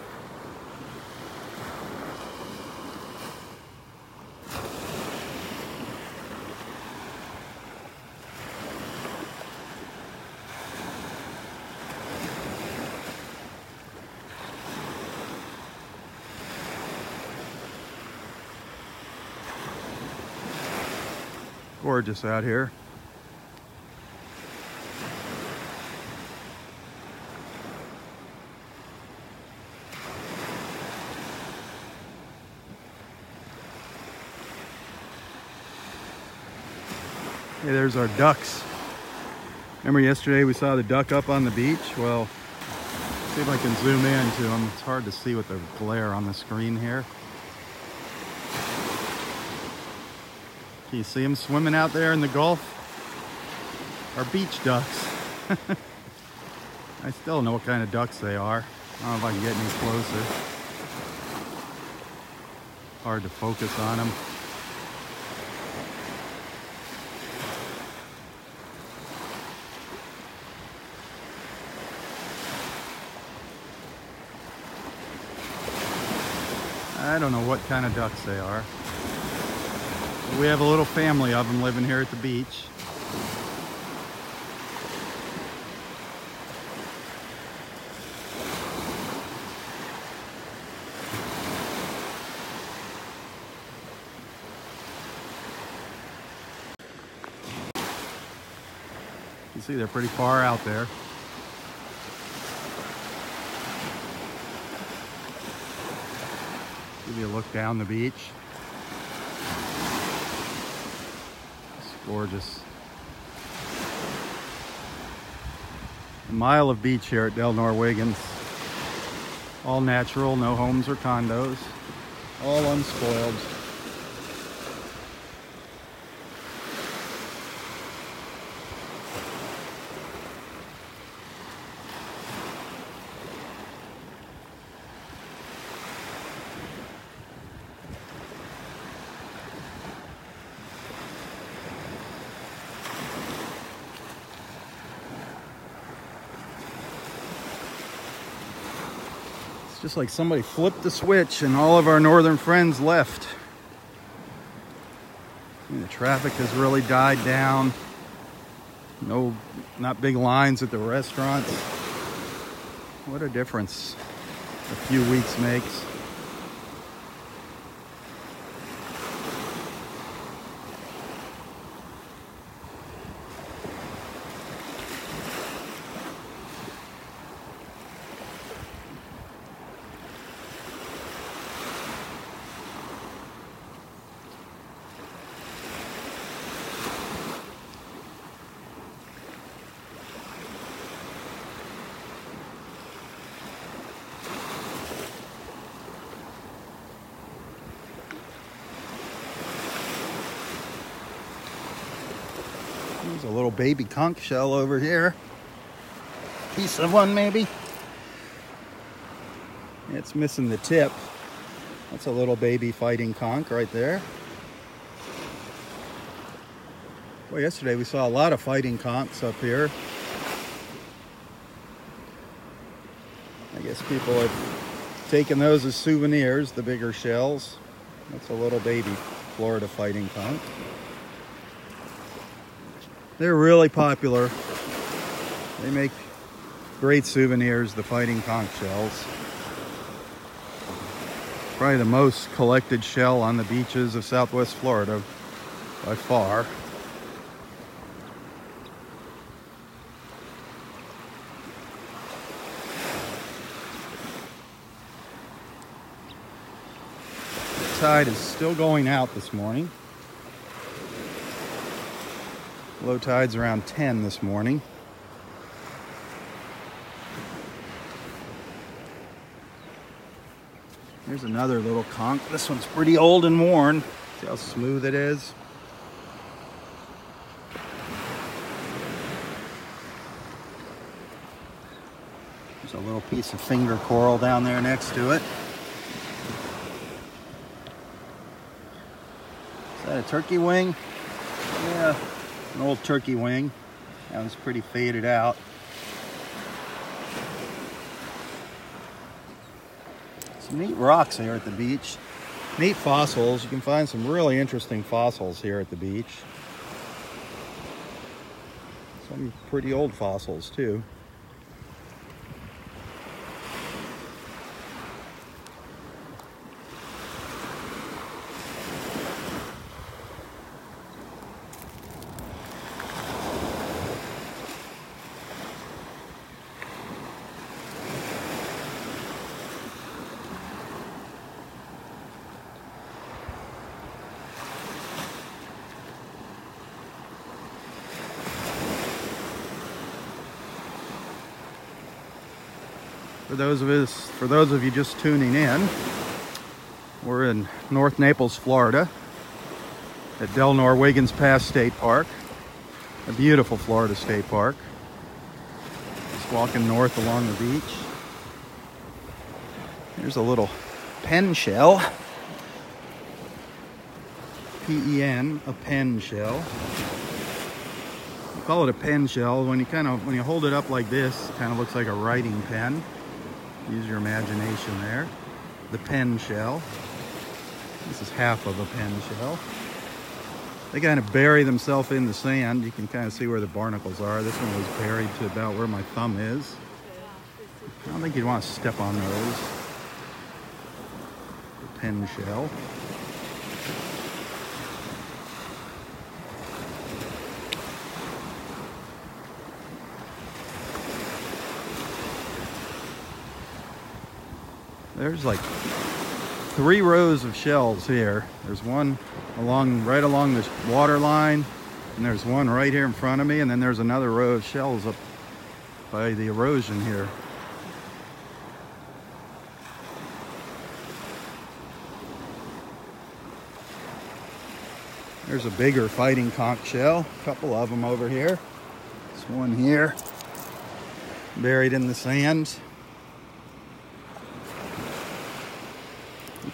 Gorgeous out here. Hey, there's our ducks. Remember yesterday we saw the duck up on the beach? Well, see if I can zoom in to them. It's hard to see with the glare on the screen here. You see them swimming out there in the Gulf? Our beach ducks. [laughs] I still don't know what kind of ducks they are. I don't know if I can get any closer. Hard to focus on them. I don't know what kind of ducks they are. We have a little family of them living here at the beach. You see they're pretty far out there. Give you a look down the beach. Gorgeous. A mile of beach here at Delnor-Wiggins. All natural, no homes or condos. All unspoiled. Just like somebody flipped the switch and all of our northern friends left. And the traffic has really died down. No, not big lines at the restaurants. What a difference a few weeks makes. There's a little baby conch shell over here. Piece of one, maybe. It's missing the tip. That's a little baby fighting conch right there. Well, yesterday we saw a lot of fighting conchs up here. I guess people have taken those as souvenirs, the bigger shells. That's a little baby Florida fighting conch. They're really popular. They make great souvenirs, the fighting conch shells. Probably the most collected shell on the beaches of southwest Florida by far. The tide is still going out this morning. Low tide's around 10 this morning. Here's another little conch. This one's pretty old and worn. See how smooth it is? There's a little piece of finger coral down there next to it. Is that a turkey wing? Yeah, an old turkey wing. That one's pretty faded out. Some neat rocks here at the beach. Neat fossils. You can find some really interesting fossils here at the beach. Some pretty old fossils too. For those of us, for those of you just tuning in, we're in North Naples, Florida, at Delnor Wiggins Pass State Park, a beautiful Florida state park. Just walking north along the beach. There's a little pen shell. P-E-N, a pen shell. We call it a pen shell. When you kind of when you hold it up like this, it kind of looks like a writing pen. Use your imagination there. The pen shell. This is half of a pen shell. They kind of bury themselves in the sand. You can kind of see where the barnacles are. This one was buried to about where my thumb is. I don't think you'd want to step on those. The pen shell. There's like three rows of shells here. There's one along right along this water line, and there's one right here in front of me, and then there's another row of shells up by the erosion here. There's a bigger fighting conch shell, a couple of them over here. This one here, buried in the sand.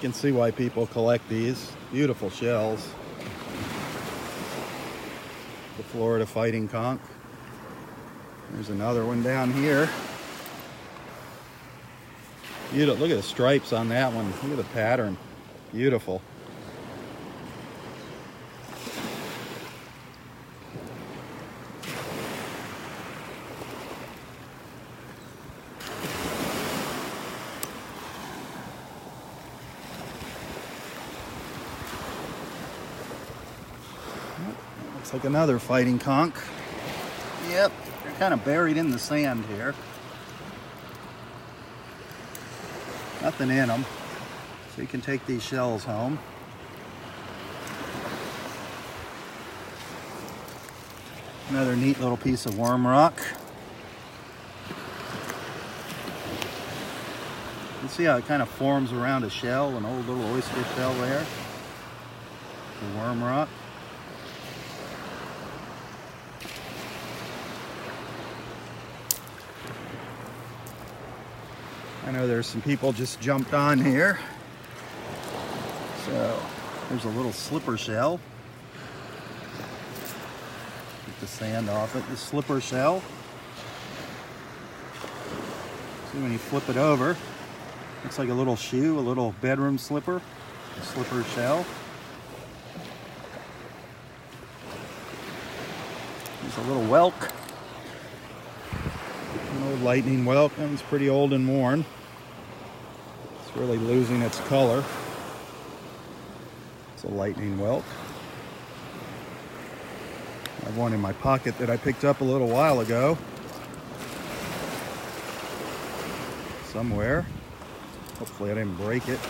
Can see why people collect these. Beautiful shells. The Florida fighting conch. There's another one down here. Beautiful. Look at the stripes on that one. Look at the pattern. Beautiful. Looks like another fighting conch. Yep, they're kind of buried in the sand here. Nothing in them. So you can take these shells home. Another neat little piece of worm rock. You see how it kind of forms around a shell, an old little oyster shell there. The worm rock. I know there's some people just jumped on here. So there's a little slipper shell. Get the sand off it. The slipper shell. See when you flip it over, looks like a little shoe, a little bedroom slipper, a slipper shell. There's a little whelk. An old lightning whelk. One's pretty old and worn. Really losing its color. It's a lightning whelk. I have one in my pocket that I picked up a little while ago. Somewhere. Hopefully I didn't break it.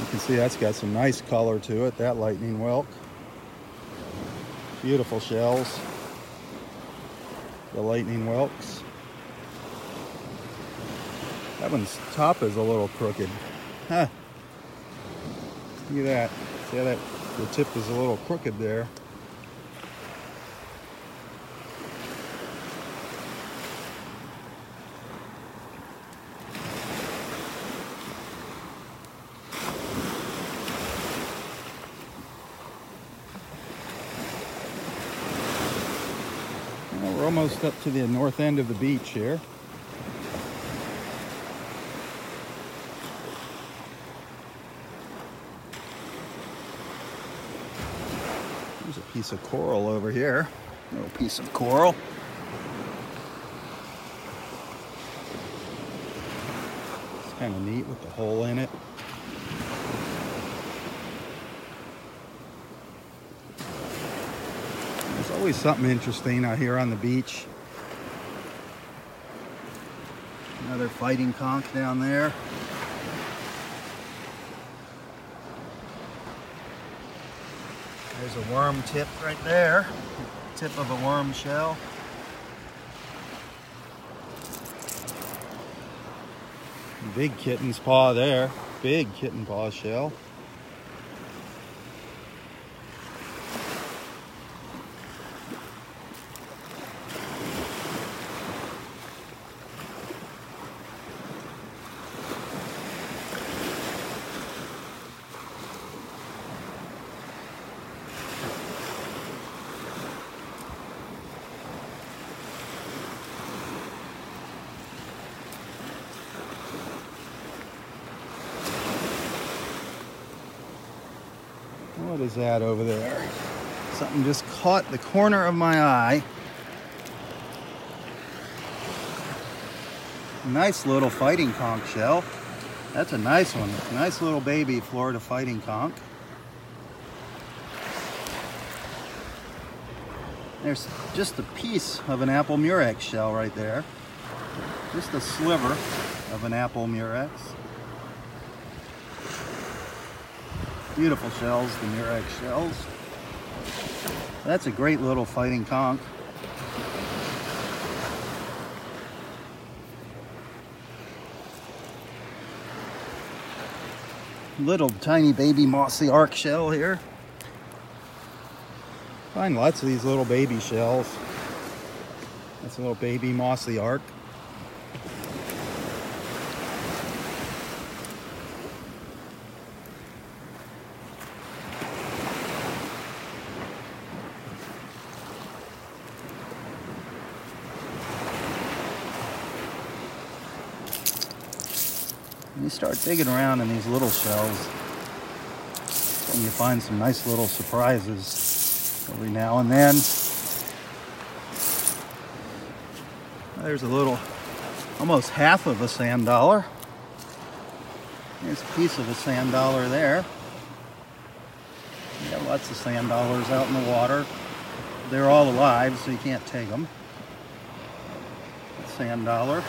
You can see that's got some nice color to it, that lightning whelk. Beautiful shells. The lightning whelks. That one's top is a little crooked. Huh. Look at that. See how that the tip is a little crooked there. We're almost up to the north end of the beach here. There's a piece of coral over here. Little piece of coral. It's kind of neat with the hole in it. There's always something interesting out here on the beach. Another fighting conch down there. A worm tip right there. Tip of a worm shell. Big kitten's paw there. Big kitten paw shell. What is that over there? Something just caught the corner of my eye. Nice little fighting conch shell. That's a nice one. Nice little baby Florida fighting conch. There's just a piece of an apple murex shell right there. Just a sliver of an apple murex. Beautiful shells, the Murex shells. That's a great little fighting conch. Little tiny baby mossy ark shell here. Find lots of these little baby shells. That's a little baby mossy ark. Start digging around in these little shells, and you find some nice little surprises every now and then. There's a little, almost half of a sand dollar. There's a piece of a sand dollar there. You got lots of sand dollars out in the water. They're all alive, so you can't take them. Sand dollar.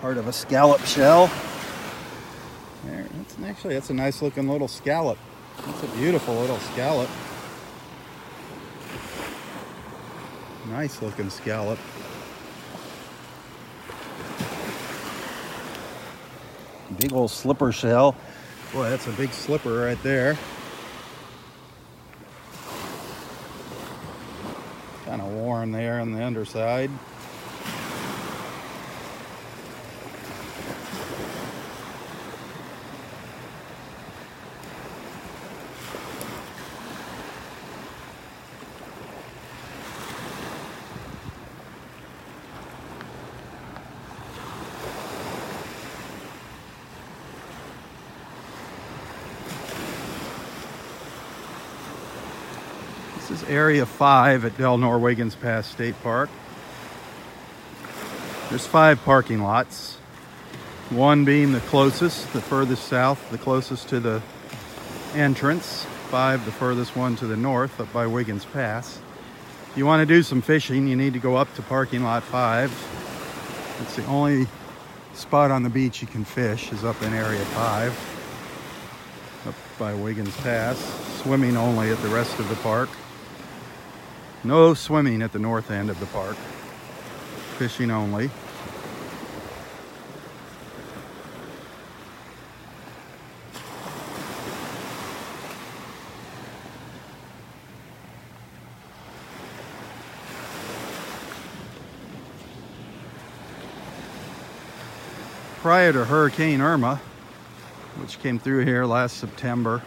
Part of a scallop shell. There, that's actually that's a nice looking little scallop. That's a beautiful little scallop. Nice looking scallop. Big old slipper shell. Boy, that's a big slipper right there. Kind of barn there on the underside. Area 5 at Delnor-Wiggins Pass State Park. There's five parking lots. One being the closest, the furthest south, the closest to the entrance. Five, the furthest one to the north, up by Wiggins Pass. If you want to do some fishing, you need to go up to parking lot 5. It's the only spot on the beach you can fish is up in Area 5, up by Wiggins Pass. Swimming only at the rest of the park. No swimming at the north end of the park. Fishing only. Prior to Hurricane Irma, which came through here last September,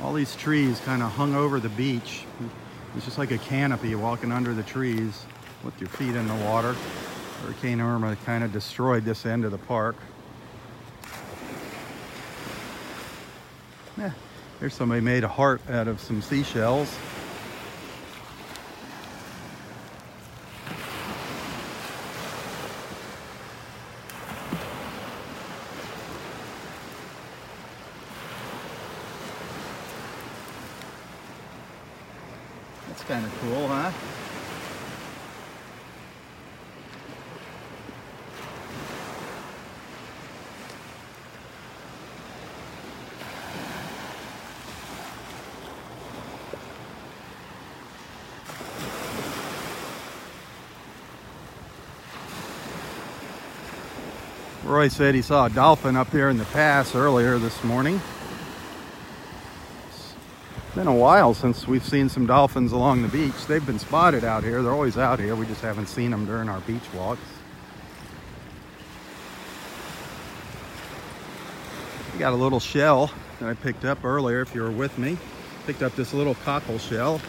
all these trees kind of hung over the beach it's just like a canopy walking under the trees with your feet in the water. Hurricane Irma kind of destroyed this end of the park. Yeah, there's somebody made a heart out of some seashells. That's kind of cool, huh? Roy said he saw a dolphin up here in the pass earlier this morning It's been a while since we've seen some dolphins along the beach. They've been spotted out here. They're always out here. We just haven't seen them during our beach walks. We got a little shell that I picked up earlier if you were with me. Picked up this little cockle shell.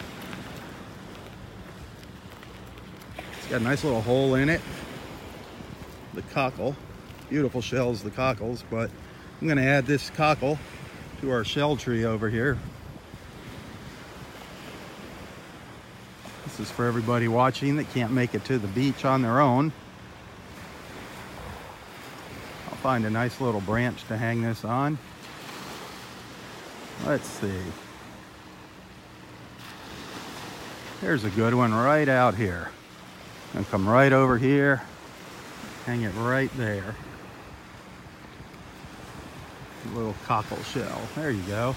It's got a nice little hole in it. The cockle. Beautiful shells, the cockles, but I'm gonna add this cockle to our shell tree over here. This is for everybody watching that can't make it to the beach on their own. I'll find a nice little branch to hang this on. Let's see. There's a good one right out here. And come right over here, hang it right there. Little cockle shell. There you go.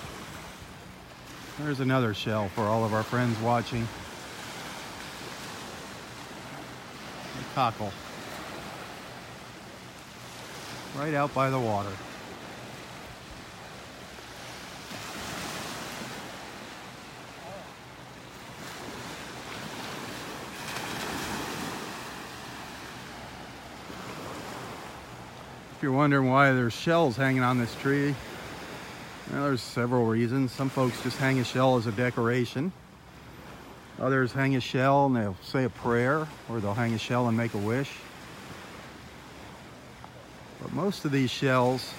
There's another shell for all of our friends watching. cockle. Right out by the water. If you're wondering why there's shells hanging on this tree, well, there's several reasons. Some folks just hang a shell as a decoration. Others hang a shell and they'll say a prayer or they'll hang a shell and make a wish. But most of these shells,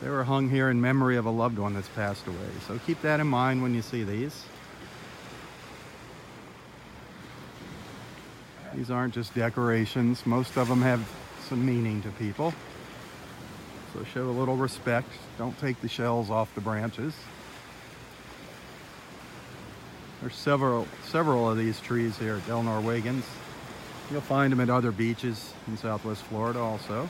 they were hung here in memory of a loved one that's passed away. So keep that in mind when you see these. These aren't just decorations. Most of them have some meaning to people. So show a little respect. Don't take the shells off the branches. There's several several of these trees here at Delnor-Wiggins. You'll find them at other beaches in Southwest Florida also.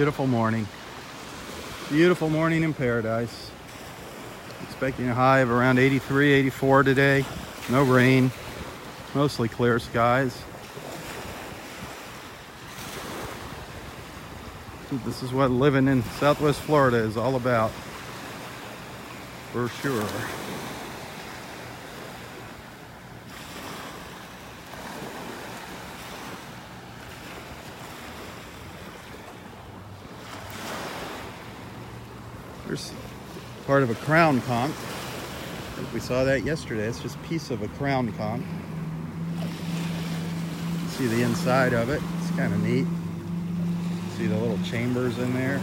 Beautiful morning. Beautiful morning in paradise. Expecting a high of around 83, 84 today. No rain, mostly clear skies. This is what living in Southwest Florida is all about, for sure. There's part of a crown conch. We saw that yesterday. It's just a piece of a crown conch. See the inside of it. It's kind of neat. See the little chambers in there.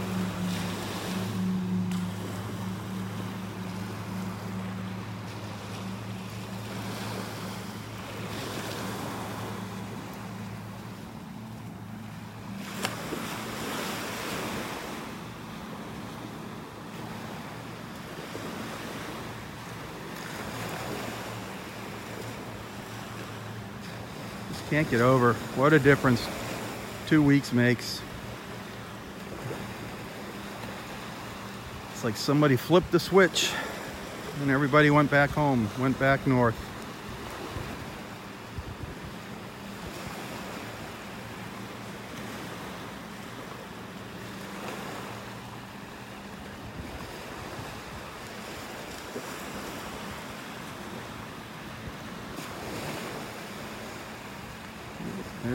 Can't get over what a difference two weeks makes. It's like somebody flipped the switch and everybody went back home, went back north.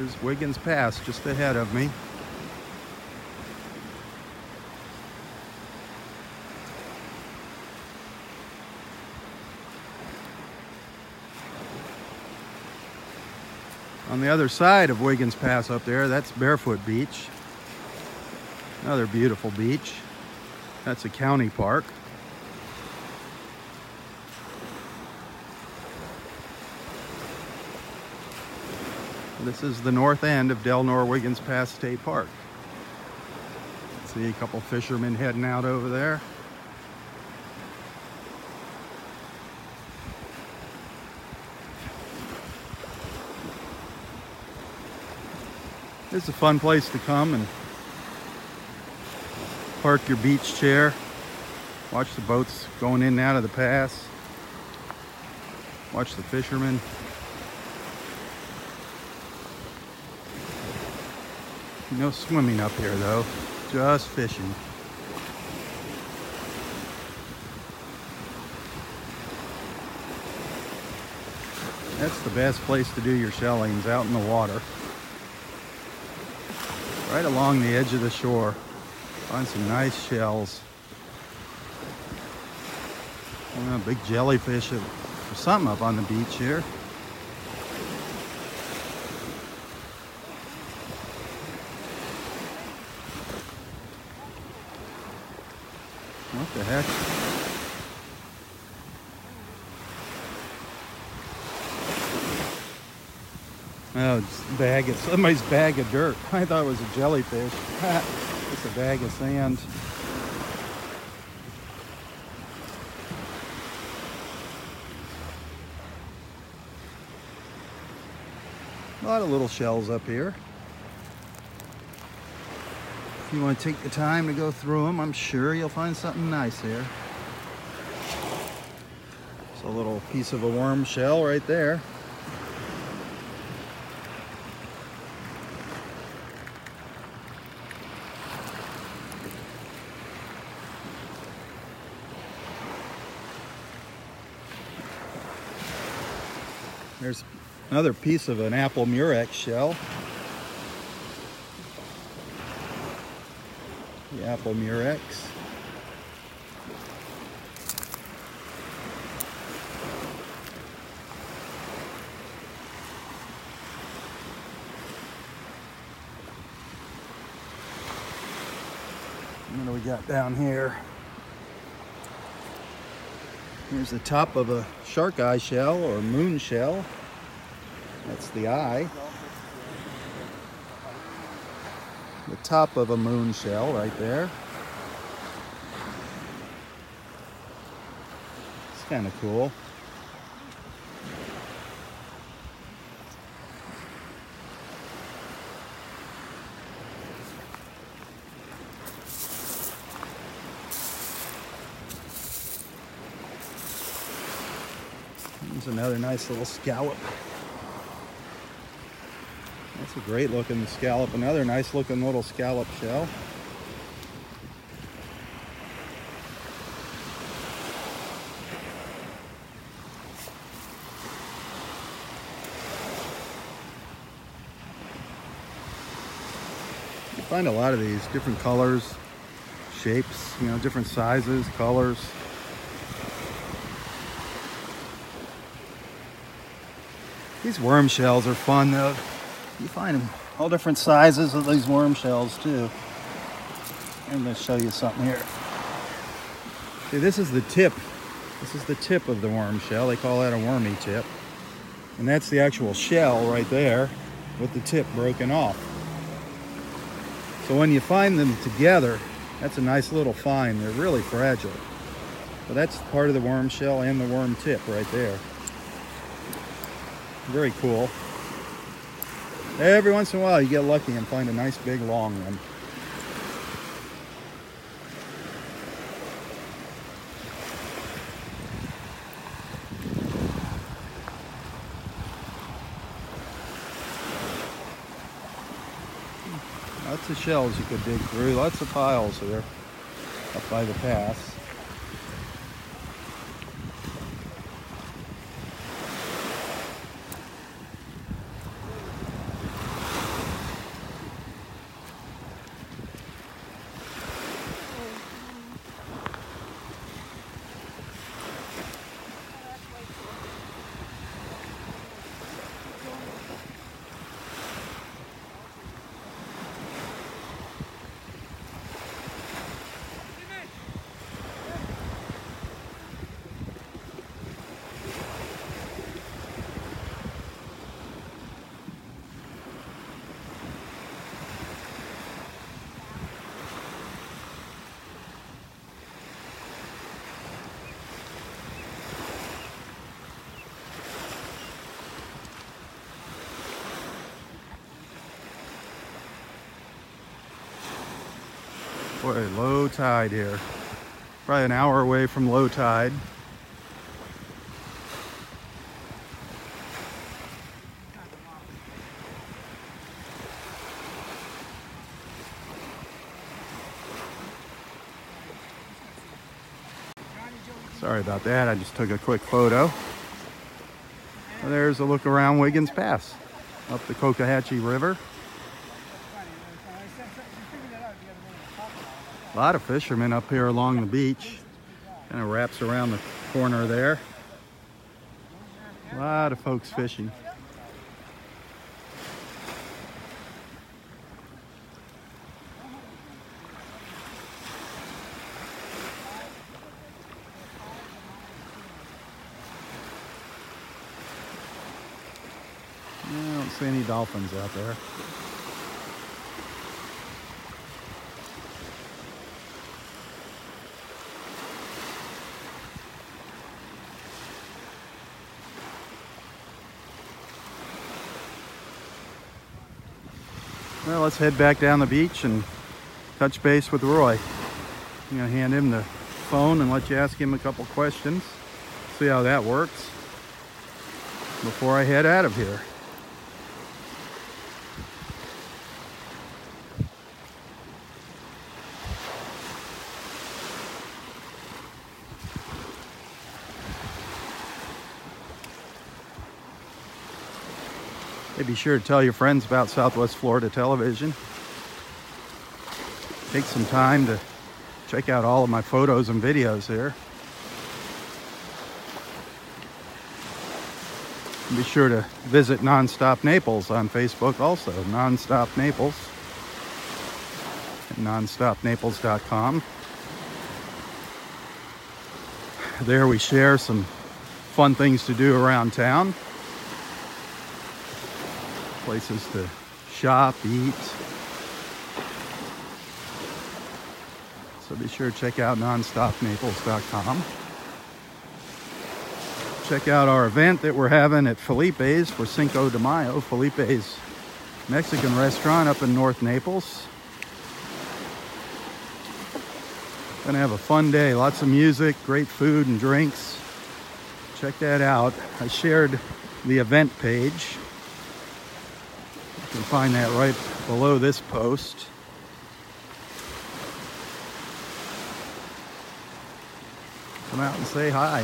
There's Wiggins Pass just ahead of me. On the other side of Wiggins Pass up there, that's Barefoot Beach. Another beautiful beach. That's a county park. This is the north end of Delnor-Wiggins Pass State Park. See a couple fishermen heading out over there. It's a fun place to come and park your beach chair, watch the boats going in and out of the pass, watch the fishermen. No swimming up here though, just fishing. That's the best place to do your shellings, out in the water. Right along the edge of the shore. Find some nice shells. Oh, big jellyfish. or something up on the beach here. What the heck? Oh, it's a bag of somebody's bag of dirt. [laughs] I thought it was a jellyfish. [laughs] it's a bag of sand. A lot of little shells up here. If you want to take the time to go through them, I'm sure you'll find something nice here. It's a little piece of a worm shell right there. There's another piece of an apple murex shell. The apple murex. What do we got down here? Here's the top of a shark eye shell or moon shell. That's the eye. The top of a moon shell right there. It's kind of cool. There's another nice little scallop. That's a great looking scallop. Another nice looking little scallop shell. You find a lot of these different colors, shapes, you know, different sizes, colors. These worm shells are fun though. You find them all different sizes of these worm shells too. I'm to show you something here. See, this is the tip. This is the tip of the worm shell. They call that a wormy tip. And that's the actual shell right there with the tip broken off. So when you find them together, that's a nice little find. They're really fragile. But that's part of the worm shell and the worm tip right there. Very cool. Every once in a while you get lucky and find a nice big long one. Lots of shells you could dig through, lots of piles here up by the pass. Boy, low tide here. Probably an hour away from low tide. Sorry about that, I just took a quick photo. There's a look around Wiggins Pass up the Cocohatchee River. A lot of fishermen up here along the beach. Kind of wraps around the corner there. A lot of folks fishing. I don't see any dolphins out there. Let's head back down the beach and touch base with Roy. I'm gonna hand him the phone and let you ask him a couple questions. See how that works before I head out of here. Be sure to tell your friends about Southwest Florida Television. Take some time to check out all of my photos and videos here. And be sure to visit Nonstop Naples on Facebook also, Nonstop Naples nonstopnaples.com. There we share some fun things to do around town places to shop, eat. So be sure to check out nonstopnaples.com. Check out our event that we're having at Felipe's for Cinco de Mayo, Felipe's Mexican restaurant up in North Naples. Gonna have a fun day, lots of music, great food and drinks. check that out. I shared the event page. Find that right below this post. Come out and say hi.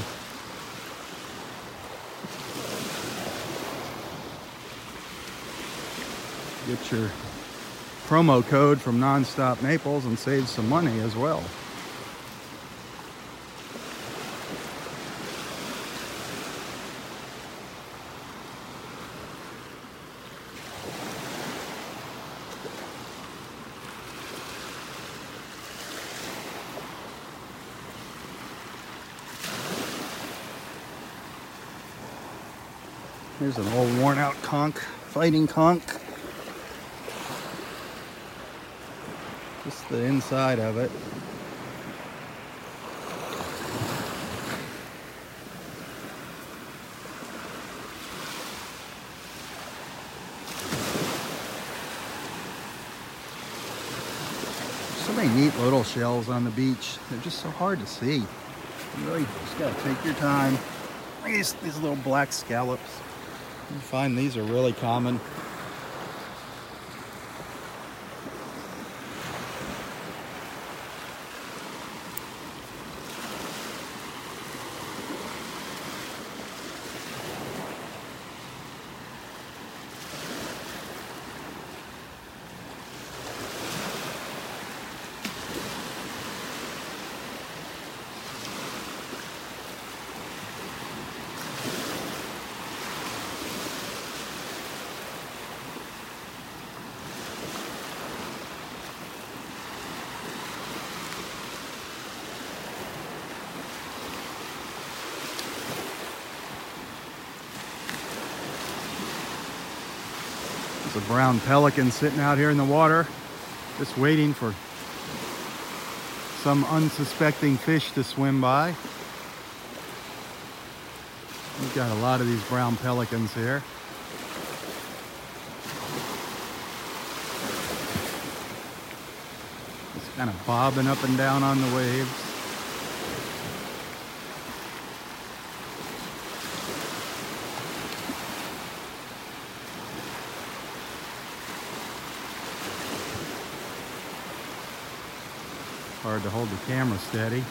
Get your promo code from Nonstop Naples and save some money as well. Here's an old worn out conch, fighting conch. Just the inside of it. So many neat little shells on the beach. They're just so hard to see. You really just gotta take your time. These, these little black scallops. You find these are really common. A brown pelican sitting out here in the water, just waiting for some unsuspecting fish to swim by. We've got a lot of these brown pelicans here. Just kind of bobbing up and down on the waves. Hard to hold the camera steady.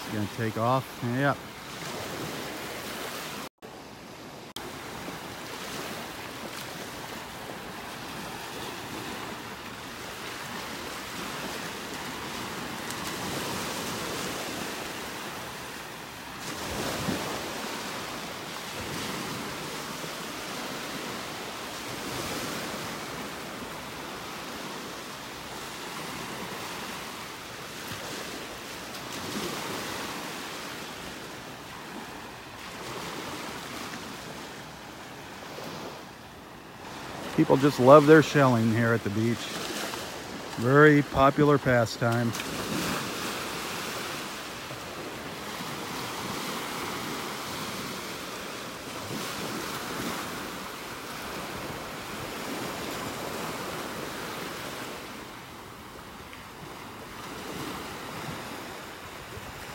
It's gonna take off. Yep. People just love their shelling here at the beach. Very popular pastime.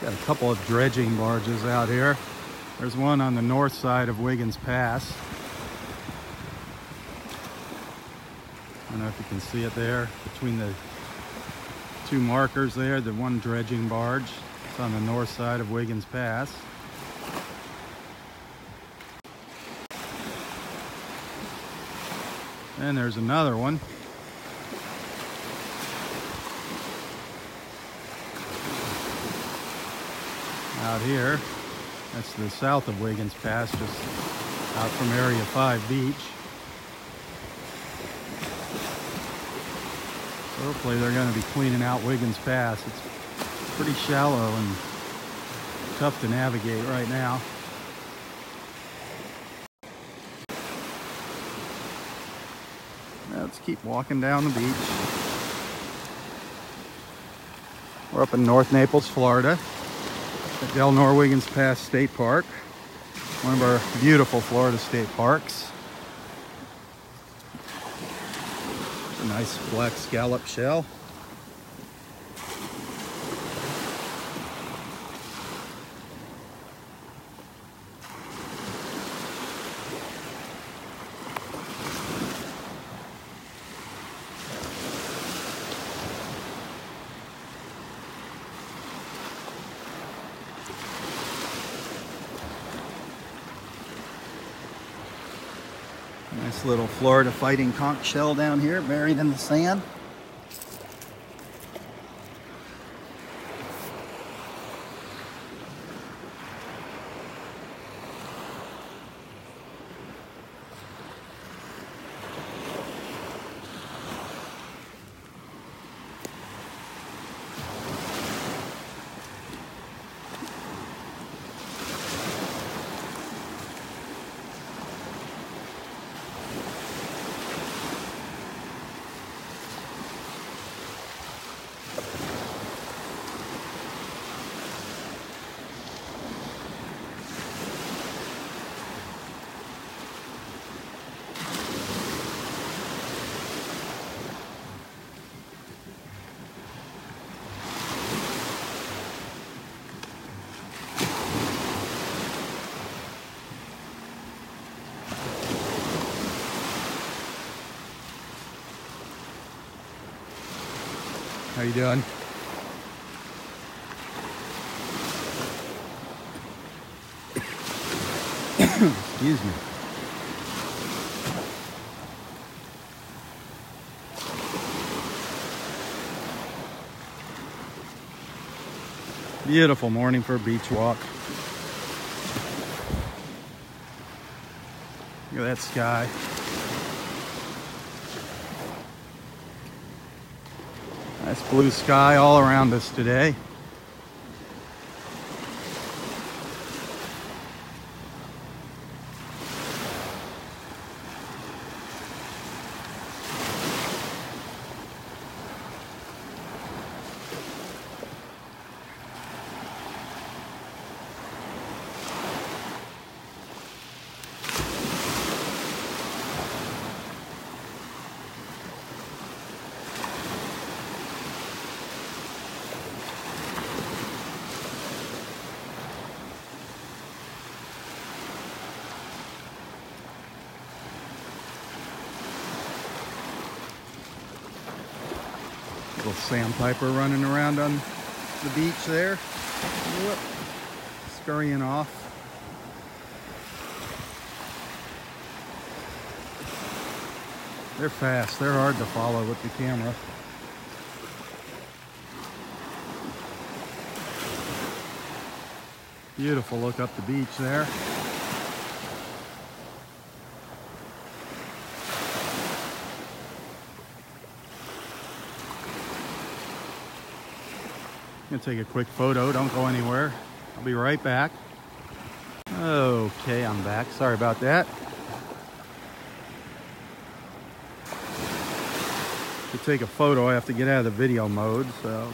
Got a couple of dredging barges out here. There's one on the north side of Wiggins Pass. I don't know if you can see it there between the two markers there, the one dredging barge. It's on the north side of Wiggins Pass. And there's another one. Out here, that's the south of Wiggins Pass, just out from Area 5 Beach. Hopefully they're going to be cleaning out Wiggins Pass. It's pretty shallow and tough to navigate right now. Let's keep walking down the beach. We're up in North Naples, Florida at Delnor-Wiggins Pass State Park, one of our beautiful Florida state parks. Nice black scallop shell. Nice little Florida fighting conch shell down here buried in the sand. You doing? Excuse me. Beautiful morning for a beach walk. Look at that sky. Nice blue sky all around us today. Sandpiper running around on the beach there. Whoop. Scurrying off. They're fast. They're hard to follow with the camera. Beautiful look up the beach there. Gonna take a quick photo, don't go anywhere. I'll be right back. Okay, I'm back. Sorry about that. To take a photo, I have to get out of the video mode, so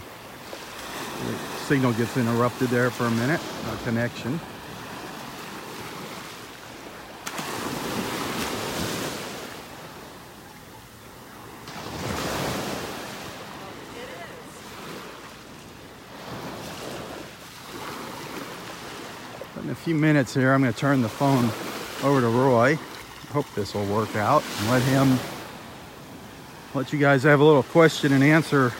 the signal gets interrupted there for a minute, connection. Minutes here, I'm going to turn the phone over to Roy. Hope this will work out and let him, let you guys have a little question and answer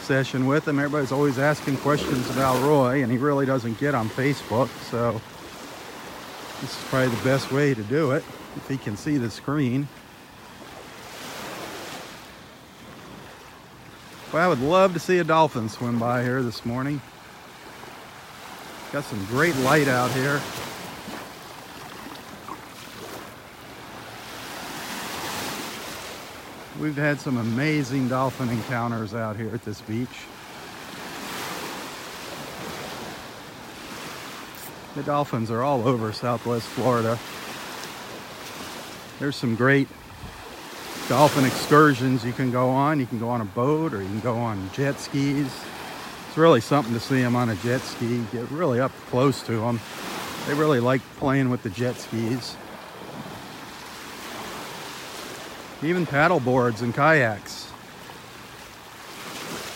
session with him. Everybody's always asking questions about Roy, and he really doesn't get on Facebook, so this is probably the best way to do it if he can see the screen. Well, I would love to see a dolphin swim by here this morning. Got some great light out here. We've had some amazing dolphin encounters out here at this beach. The dolphins are all over Southwest Florida. There's some great dolphin excursions you can go on. You can go on a boat or you can go on jet skis. It's really something to see them on a jet ski, get really up close to them. They really like playing with the jet skis. Even paddle boards and kayaks.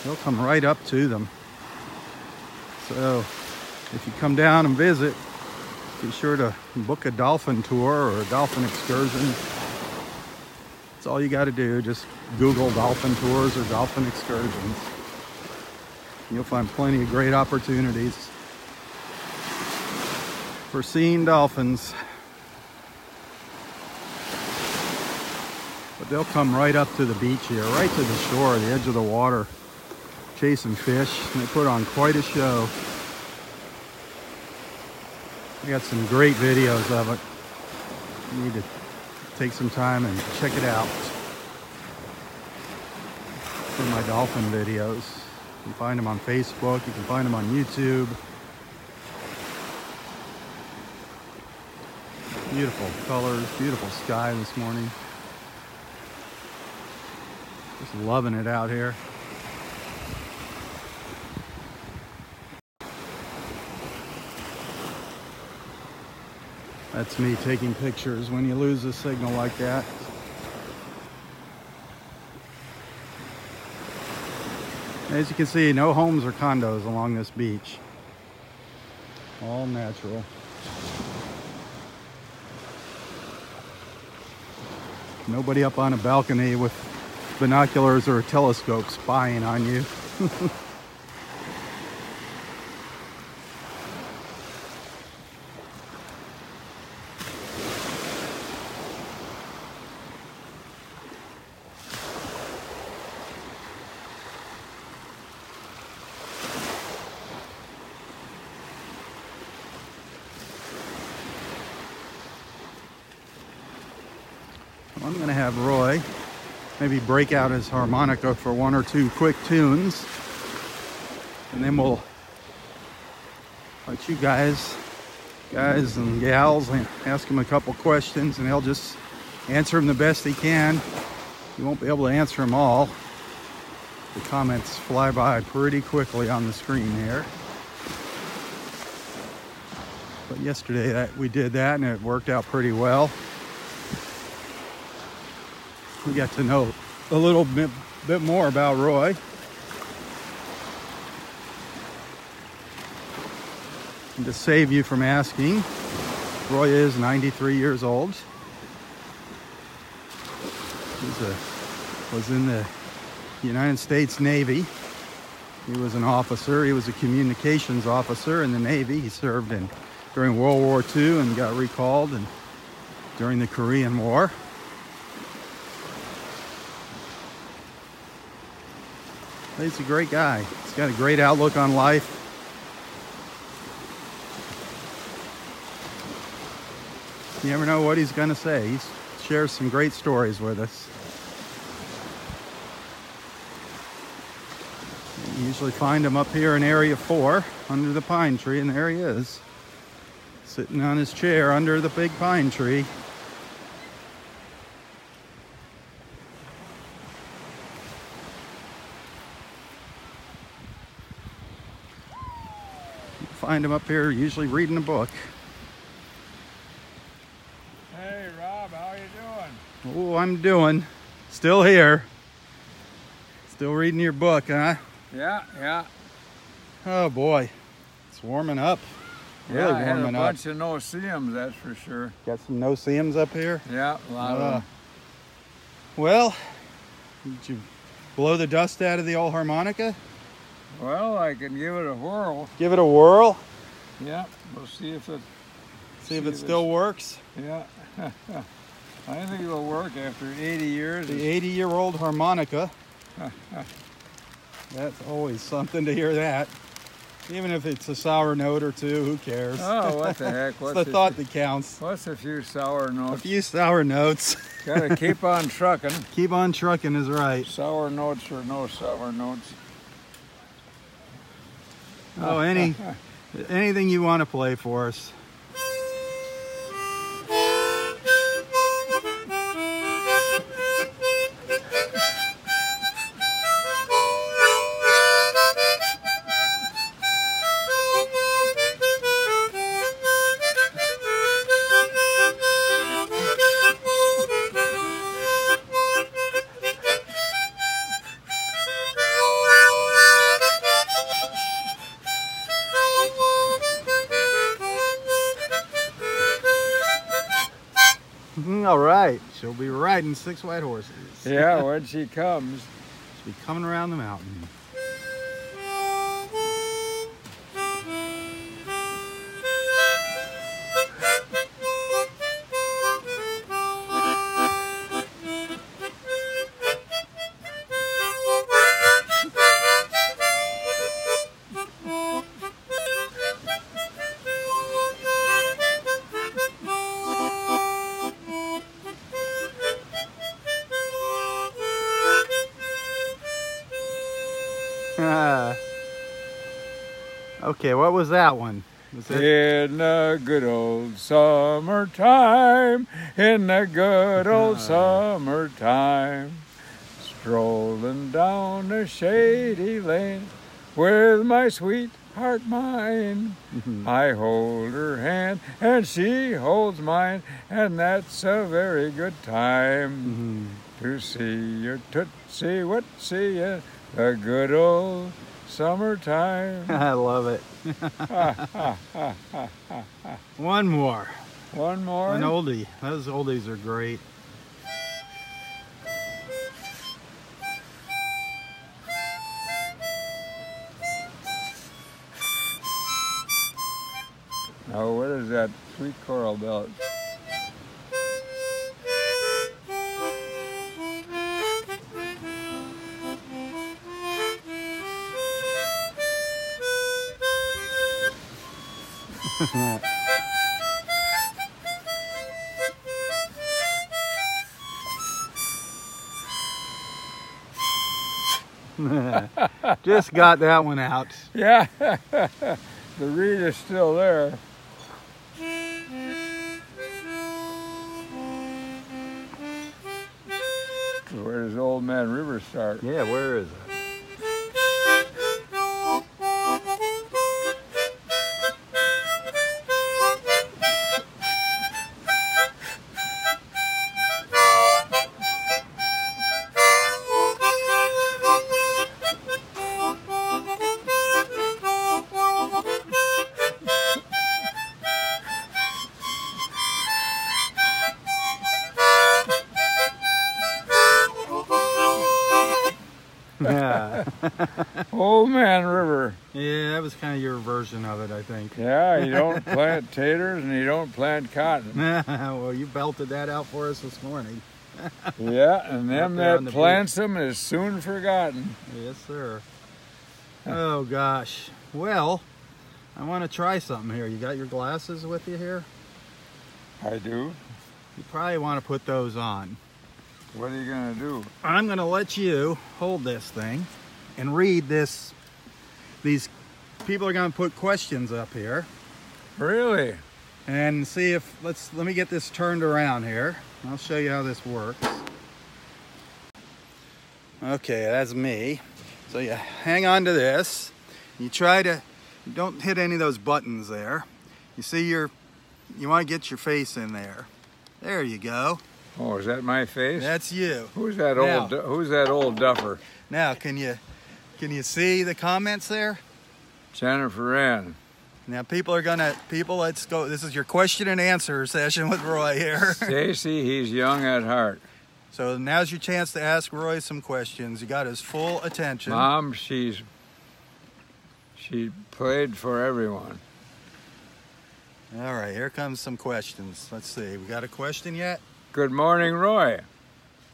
they'll come right up to them. So if you come down and visit, be sure to book a dolphin tour or a dolphin excursion. That's all you got to do. Just Google dolphin tours or dolphin excursions. You'll find plenty of great opportunities for seeing dolphins. But they'll come right up to the beach here, right to the shore, the edge of the water, chasing fish. And they put on quite a show. I got some great videos of it. You need to take some time and check it out. For my dolphin videos. You can find them on Facebook, you can find them on YouTube. Beautiful colors, beautiful sky this morning. Just loving it out here. That's me taking pictures when you lose a signal like that. As you can see, no homes or condos along this beach. All natural. Nobody up on a balcony with binoculars or a telescope spying on you. [laughs] I'm going to have Roy maybe break out his harmonica for one or two quick tunes. And then we'll let you guys, guys and gals, ask him a couple questions and he'll just answer them the best he can. You won't be able to answer them all. The comments fly by pretty quickly on the screen here. But yesterday that we did that and it worked out pretty well we got to know a little bit, bit more about Roy. And to save you from asking, Roy is 93 years old. He was in the United States Navy. He was an officer. He was a communications officer in the Navy. He served in during World War II and got recalled and during the Korean War. He's a great guy. He's got a great outlook on life. You never know what he's going to say. He shares some great stories with us. You usually find him up here in Area 4 under the pine tree, and there he is. Sitting on his chair under the big pine tree. Find him up here, usually reading a book. Hey, Robb, how you doing? Oh, I'm doing. Still here. Still reading your book, huh? Yeah, yeah. Oh boy, it's warming up. Really yeah, I had a bunch of no-see-ums, that's for sure. Got some no-see-ums up here? Yeah, a lot uh, of them. Well, did you blow the dust out of the old harmonica? Well, I can give it a whirl. Give it a whirl? Yeah, we'll see if it... See, see if it still works? Yeah. [laughs] I think it'll work after 80 years. The 80-year-old harmonica. [laughs] That's always something to hear that. Even if it's a sour note or two, who cares? Oh, what the [laughs] heck? What's the thought that counts. What's a few sour notes? A few sour notes. Gotta keep on trucking. Keep on trucking is right. Sour notes or no sour notes. Oh, any anything you want to play for us. Riding six white horses. Yeah, when she comes. She'll be coming around the mountain. Okay, what was that one? Was In the good old summertime, in the good old [laughs] summertime, strolling down the shady lane with my sweetheart mine. [laughs] I hold her hand and she holds mine, and that's a very good time mm-hmm. to see your tootsie wootsy in the good old summertime. [laughs] I love it. [laughs] one more. One more. An oldie. Those oldies are great. Oh, what is that? Sweet coral belt. [laughs] Just got that one out. Yeah, [laughs] the reed is still there. Where does Old Man River start? Yeah, where is it? Belted that out for us this morning. [laughs] Yeah, and them that the plants them is soon forgotten. Yes, sir. Oh, gosh. Well, I want to try something here. You got your glasses with you here? I do. You probably want to put those on. What are you gonna do? I'm going to let you hold this thing and read this. These people are going to put questions up here Really? And see if let's let me get this turned around here. I'll show you how this works. Okay, that's me. So you hang on to this. You try to don't hit any of those buttons there. You see your you want to get your face in there. There you go. Oh, is that my face? That's you. Who's that Now. old? Who's that old duffer? Now, can you can you see the comments there? Jennifer Ann. Now people are gonna people let's go this is your question and answer session with Roy here. [laughs] Stacy, he's young at heart. So now's your chance to ask Roy some questions. You got his full attention. Mom, she's she played for everyone. All right, here comes some questions. Let's see. We got a question yet? Good morning, Roy.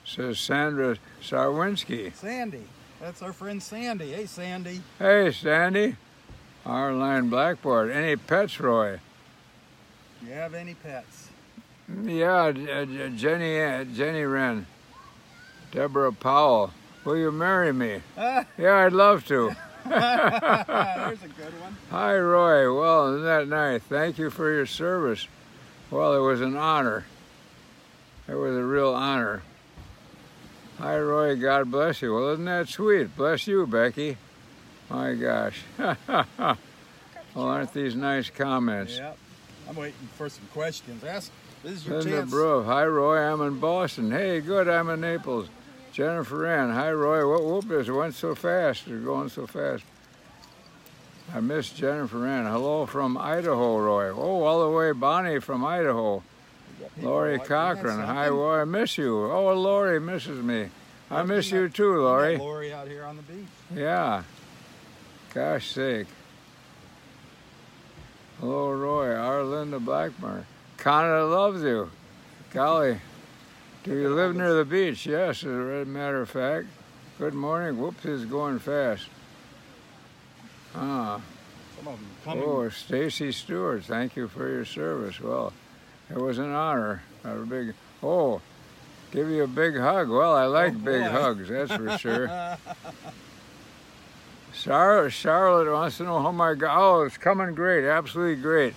Says Sandra Sarwinski. Sandy. That's our friend Sandy. Hey Sandy. Hey, Sandy. Our Linda Blackmore. Any pets, Roy? Do you have any pets? Yeah, uh, Jenny uh, Jenny Wren. Deborah Powell. Will you marry me? Ah, [laughs] Yeah, I'd love to. [laughs] [laughs] there's a good one. Hi, Roy. Well, isn't that nice? Thank you for your service. Well, it was an honor. It was a real honor. Hi, Roy. God bless you. Well, isn't that sweet? Bless you, Becky. My gosh. [laughs] well, aren't these nice comments? Yep. I'm waiting for some questions. Ask. This is your Linda chance. Brew. Hi, Roy. I'm in Boston. Hey, good. I'm in Naples. Jennifer Ann. Hi, Roy. What Whoop, whoop. it? went so fast. It's going so fast. I miss Jennifer Ann. Hello from Idaho, Roy. Oh, all the way, Bonnie from Idaho. Lori Cochran. Hi, Roy. I miss you. Oh, Lori misses me. I miss you too, Lori. Lori out here on the beach. Yeah. Gosh sake. Hello, Roy. Our Linda Blackmore. Canada loves you. Golly. Do you live near the beach? Yes, as a matter of fact. Good morning. Whoops, is going fast. Ah. Some of them coming. Oh, Stacy Stewart, thank you for your service. Well, it was an honor. A big, oh, give you a big hug. Well, I like Oh, big hugs, that's for sure. [laughs] Charlotte, Charlotte wants to know how my oh, it's coming great, absolutely great.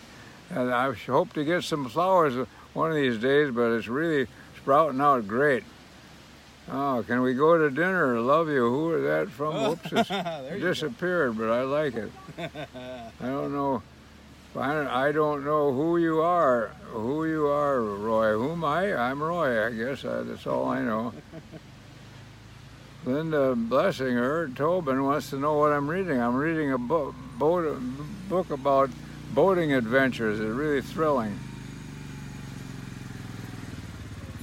And I hope to get some flowers one of these days, but it's really sprouting out great. Oh, can we go to dinner? Love you. Who is that from? Oh, Whoops, [laughs] it's you go. disappeared, but I like it. [laughs] I don't know. I don't, know who you are. Who you are, Roy? Who am I? I'm Roy. I guess that's all I know. [laughs] Linda Blessinger Tobin wants to know what I'm reading. I'm reading a book, boat, book about boating adventures. It's really thrilling.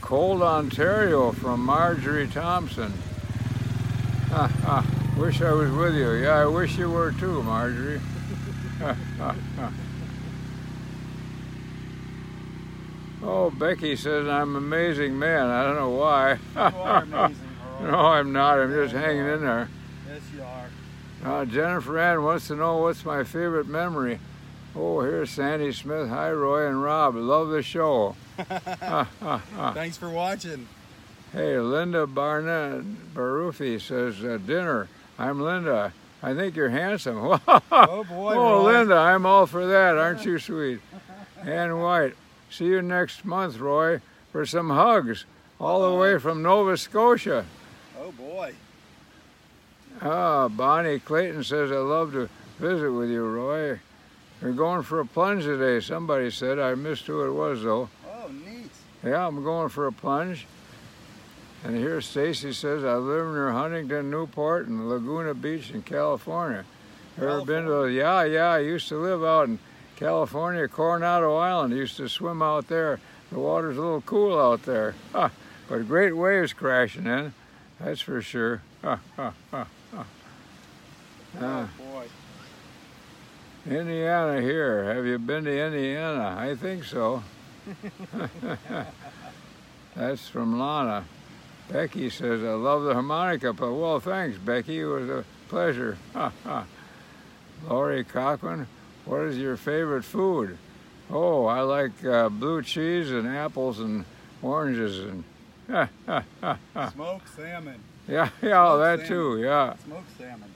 Cold Ontario from Marjorie Thompson. Ha. Wish I was with you. Yeah, I wish you were too, Marjorie. [laughs] oh, Becky says I'm an amazing man. I don't know why. [laughs] You are amazing. [laughs] no, I'm not. I'm just hanging in there. Yes, you are. Uh, Jennifer Ann wants to know what's my favorite memory. Oh, here's Sandy Smith. Hi, Roy and Robb. Love the show. [laughs] [laughs] Thanks for watching. Hey, Linda Barnett Barufi says, uh, dinner. I'm Linda. I think you're handsome. Oh boy, oh, Roy. Linda, I'm all for that. Aren't you sweet? Ann White. See you next month, Roy, for some hugs all the way from Nova Scotia. Oh boy. Ah, Bonnie Clayton says, I love to visit with you, Roy. You're going for a plunge today, somebody said. I missed who it was, though. Oh, neat. Yeah, I'm going for a plunge. And here Stacy says, I live near Huntington, Newport, and Laguna Beach in California. Ever been to the, yeah, yeah, I used to live out in California, Coronado Island. I used to swim out there. The water's a little cool out there. Ha, [laughs] but great waves crashing in, that's for sure. Ha, ha, ha, ha. Ah. Oh boy. Indiana here. Have you been to Indiana? I think so. [laughs] [laughs] That's from Lana. Becky says, I love the harmonica, but well, thanks, Becky. It was a pleasure. Lori Cochran, what is your favorite food? Oh, I like uh, blue cheese and apples and oranges and [laughs] Smoked salmon. yeah, yeah, that too, yeah. Smoked salmon.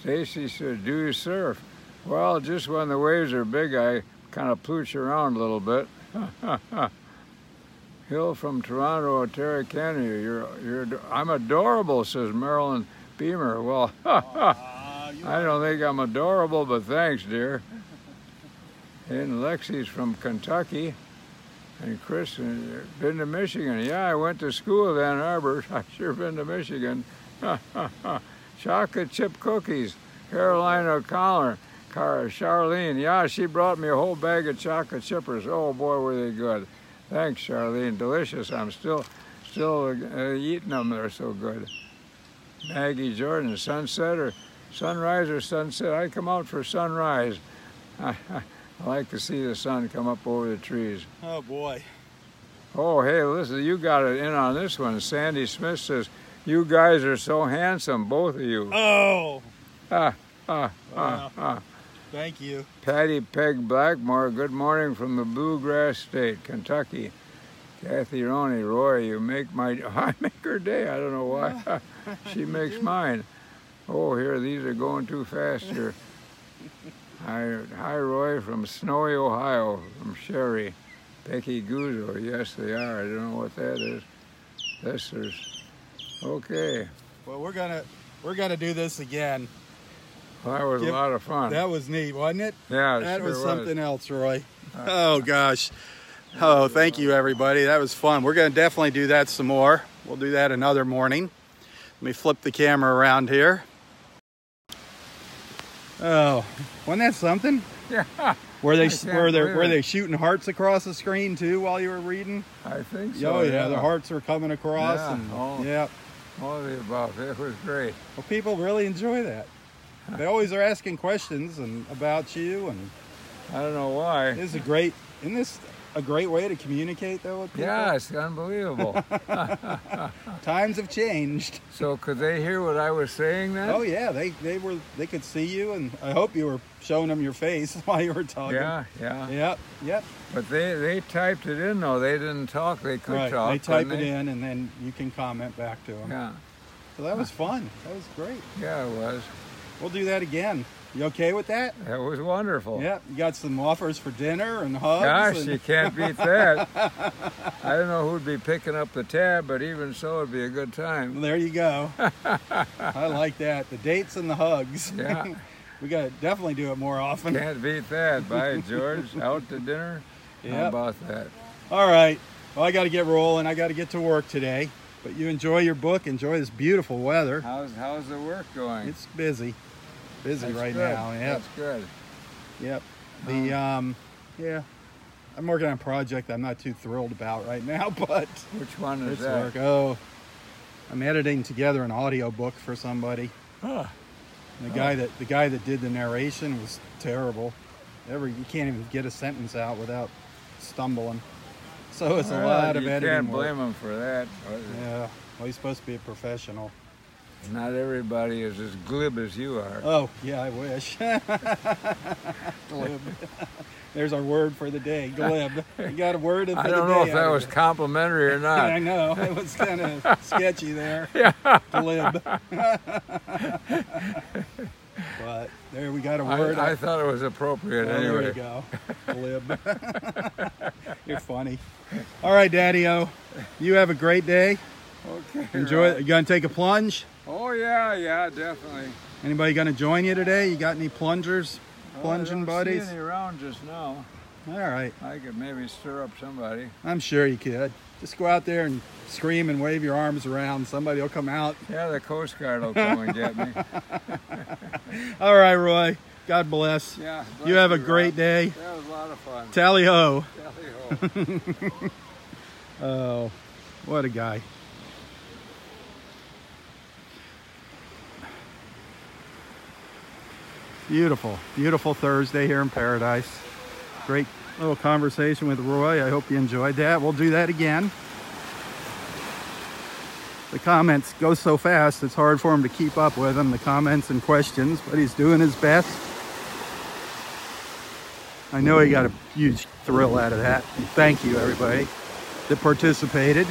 Stacy said, "Do you surf?" Well, just when the waves are big, I kind of plooch around a little bit. [laughs] Hill from Toronto, Ontario, Canada. You're, you're, I'm adorable, says Marilyn Beamer. Well, [laughs] you I don't think I'm adorable, but thanks, dear. And Lexi's from Kentucky. And Chris, uh, been to Michigan. Yeah, I went to school at Ann Arbor. [laughs] I sure been to Michigan. [laughs] Chocolate chip cookies. Carolina O'Connor. Car- Charlene. Yeah, she brought me a whole bag of chocolate chippers. Oh boy, were they good. Thanks, Charlene. Delicious. I'm still, still uh, eating them. They're so good. Maggie Jordan, sunset or sunrise or sunset? I come out for sunrise. [laughs] I like to see the sun come up over the trees. Oh boy. Oh, hey, listen, you got it in on this one. Sandy Smith says, You guys are so handsome, both of you. Oh. Ah, ah, Wow. ah, ah. Thank you. Patty Peg Blackmore, good morning from the Bluegrass State, Kentucky. Kathy Roney, Roy, you make my, [laughs] I make her day. I don't know why. [laughs] she makes mine. Oh, here, these are going too fast here. [laughs] Hi, hi, Roy from Snowy, Ohio, from Sherry. Becky Guzzo, yes, they are. I don't know what that is. This is, okay. Well, we're gonna we're gonna do this again. Well, that was Give- a lot of fun. That was neat, wasn't it? yeah, it That sure was something else, Roy. Uh, oh gosh. Oh, thank you everybody. That was fun. We're gonna definitely do that some more. We'll do that another morning. Let me flip the camera around here. Oh, wasn't that something? Yeah, Were they were they were they shooting hearts across the screen too while you were reading? I think oh, so. oh yeah, the hearts were coming across Yeah, and oh. yeah. All of the above. It was great. Well, people really enjoy that. They always are asking questions and about you, and I don't know why. this is a great. Isn't this a great way to communicate though with people? Yeah, it's unbelievable. [laughs] Times have changed. so could they hear what I was saying then? Oh yeah, they they were they could see you, and I hope you were showing them your face [laughs] while you were talking. yeah, yeah. Yep. Yep. But they they typed it in though. They didn't talk. They could right. talk. they type it they? in, and then you can comment back to them. Yeah, So that was fun. That was great. yeah, it was. We'll do that again. You okay with that? That was wonderful. Yep. You got some offers for dinner and hugs. Gosh, and- you can't beat that. I don't know who'd be picking up the tab, but even so, it'd be a good time. There you go. I like that. The dates and the hugs. Yeah. [laughs] we got to definitely do it more often. Can't beat that. Bye, [laughs] George. Out to dinner. How about that? All right. Well, I got to get rolling. I got to get to work today. But you enjoy your book. Enjoy this beautiful weather. How's how's the work going? It's busy. Busy That's right good. now. Yep. That's good. Yep. The um, yeah. I'm working on a project I'm not too thrilled about right now, [laughs] but Which one is that? work. Oh, I'm editing together an audio book for somebody. Ah, The guy that the guy that did the narration was terrible. Every you can't even get a sentence out without stumbling. So it's a well, lot of you editing can't work. blame him for that. Yeah. Well, he's supposed to be a professional. Not everybody is as glib as you are. Oh, yeah, I wish. [laughs] glib. There's our word for the day, glib. You got a word for the day. I don't know if that was it. complimentary or not. [laughs] I know. It was kind of [laughs] sketchy there. Yeah. Glib. but there we got a word. I, I thought it was appropriate Well, anyway. There you go. Glib. You're funny. All right, Daddy O. You have a great day. Okay. Enjoy it. Ralph. You gonna take a plunge? Oh yeah, yeah, definitely. Anybody gonna join you today? You got any plungers? Oh, Plunging oh, I don't buddies? See any around just now. All right. I could maybe stir up somebody. I'm sure you could. Just go out there and scream and wave your arms around. Somebody will come out. Yeah, the Coast Guard will come and get me. [laughs] All right, Roy. God bless. Yeah. You have a great Ralph. day. That was a lot of fun. Tally ho. Tally ho. [laughs] Oh, what a guy. Beautiful, beautiful Thursday here in Paradise. Great little conversation with Roy. I hope you enjoyed that. We'll do that again. The comments go so fast, it's hard for him to keep up with them, the comments and questions, but he's doing his best. I know he got a huge thrill out of that. Thank you, everybody that participated.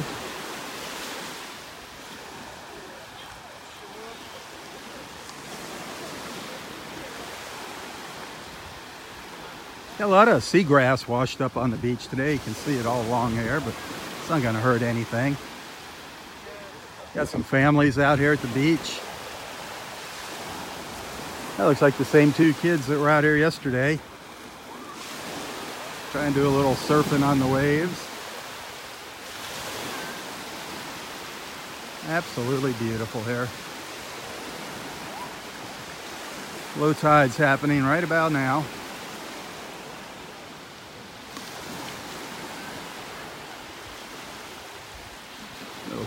A lot of seagrass washed up on the beach today. You can see it all along here, but it's not going to hurt anything. Got some families out here at the beach. That looks like the same two kids that were out here yesterday. Trying to do a little surfing on the waves. Absolutely beautiful here. Low tide's happening right about now.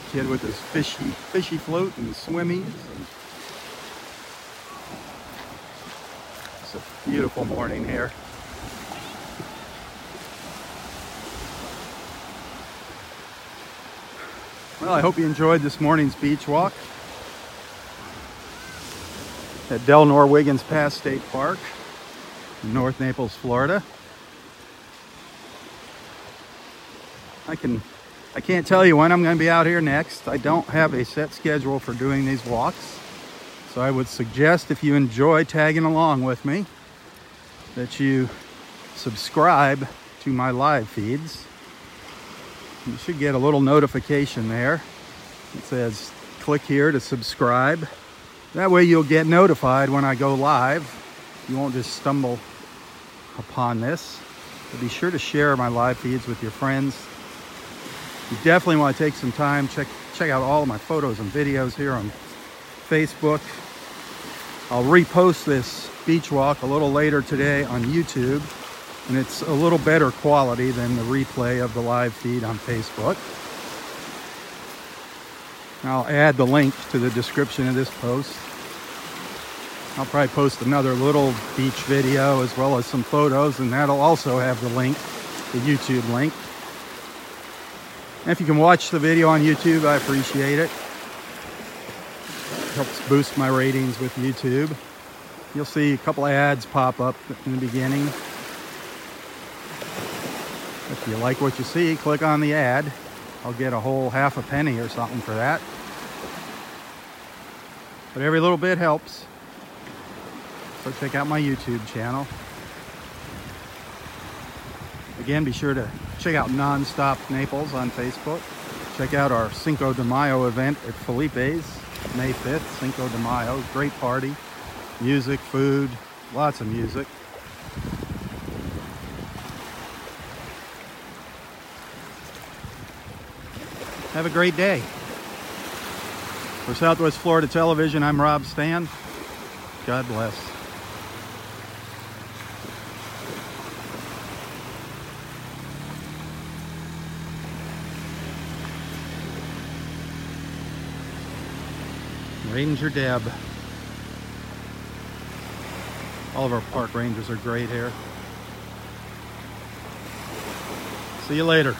Kid with his fishy, fishy float and swimmies. It's a beautiful morning here. Well, I hope you enjoyed this morning's beach walk at Delnor-Wiggins Pass State Park in North Naples, Florida. I can I can't tell you when I'm going to be out here next. I don't have a set schedule for doing these walks. So I would suggest if you enjoy tagging along with me that you subscribe to my live feeds. You should get a little notification there. It says click here to subscribe. That way you'll get notified when I go live. You won't just stumble upon this. But be sure to share my live feeds with your friends. You definitely want to take some time, check check out all of my photos and videos here on Facebook. I'll repost this beach walk a little later today on YouTube and it's a little better quality than the replay of the live feed on Facebook. I'll add the link to the description of this post. I'll probably post another little beach video as well as some photos and that'll also have the link, the YouTube link. And if you can watch the video on YouTube, I appreciate it. it helps boost my ratings with YouTube. You'll see a couple ads pop up in the beginning. If you like what you see, click on the ad. I'll get a whole half a penny or something for that. But every little bit helps. So check out my YouTube channel. Again, be sure to check out Nonstop Naples on Facebook. Check out our Cinco de Mayo event at Felipe's, May 5th, Cinco de Mayo. Great party, music, food, lots of music. Have a great day. For Southwest Florida Television, I'm Robb Stan. God bless. Ranger Deb. All of our park rangers are great here. See you later.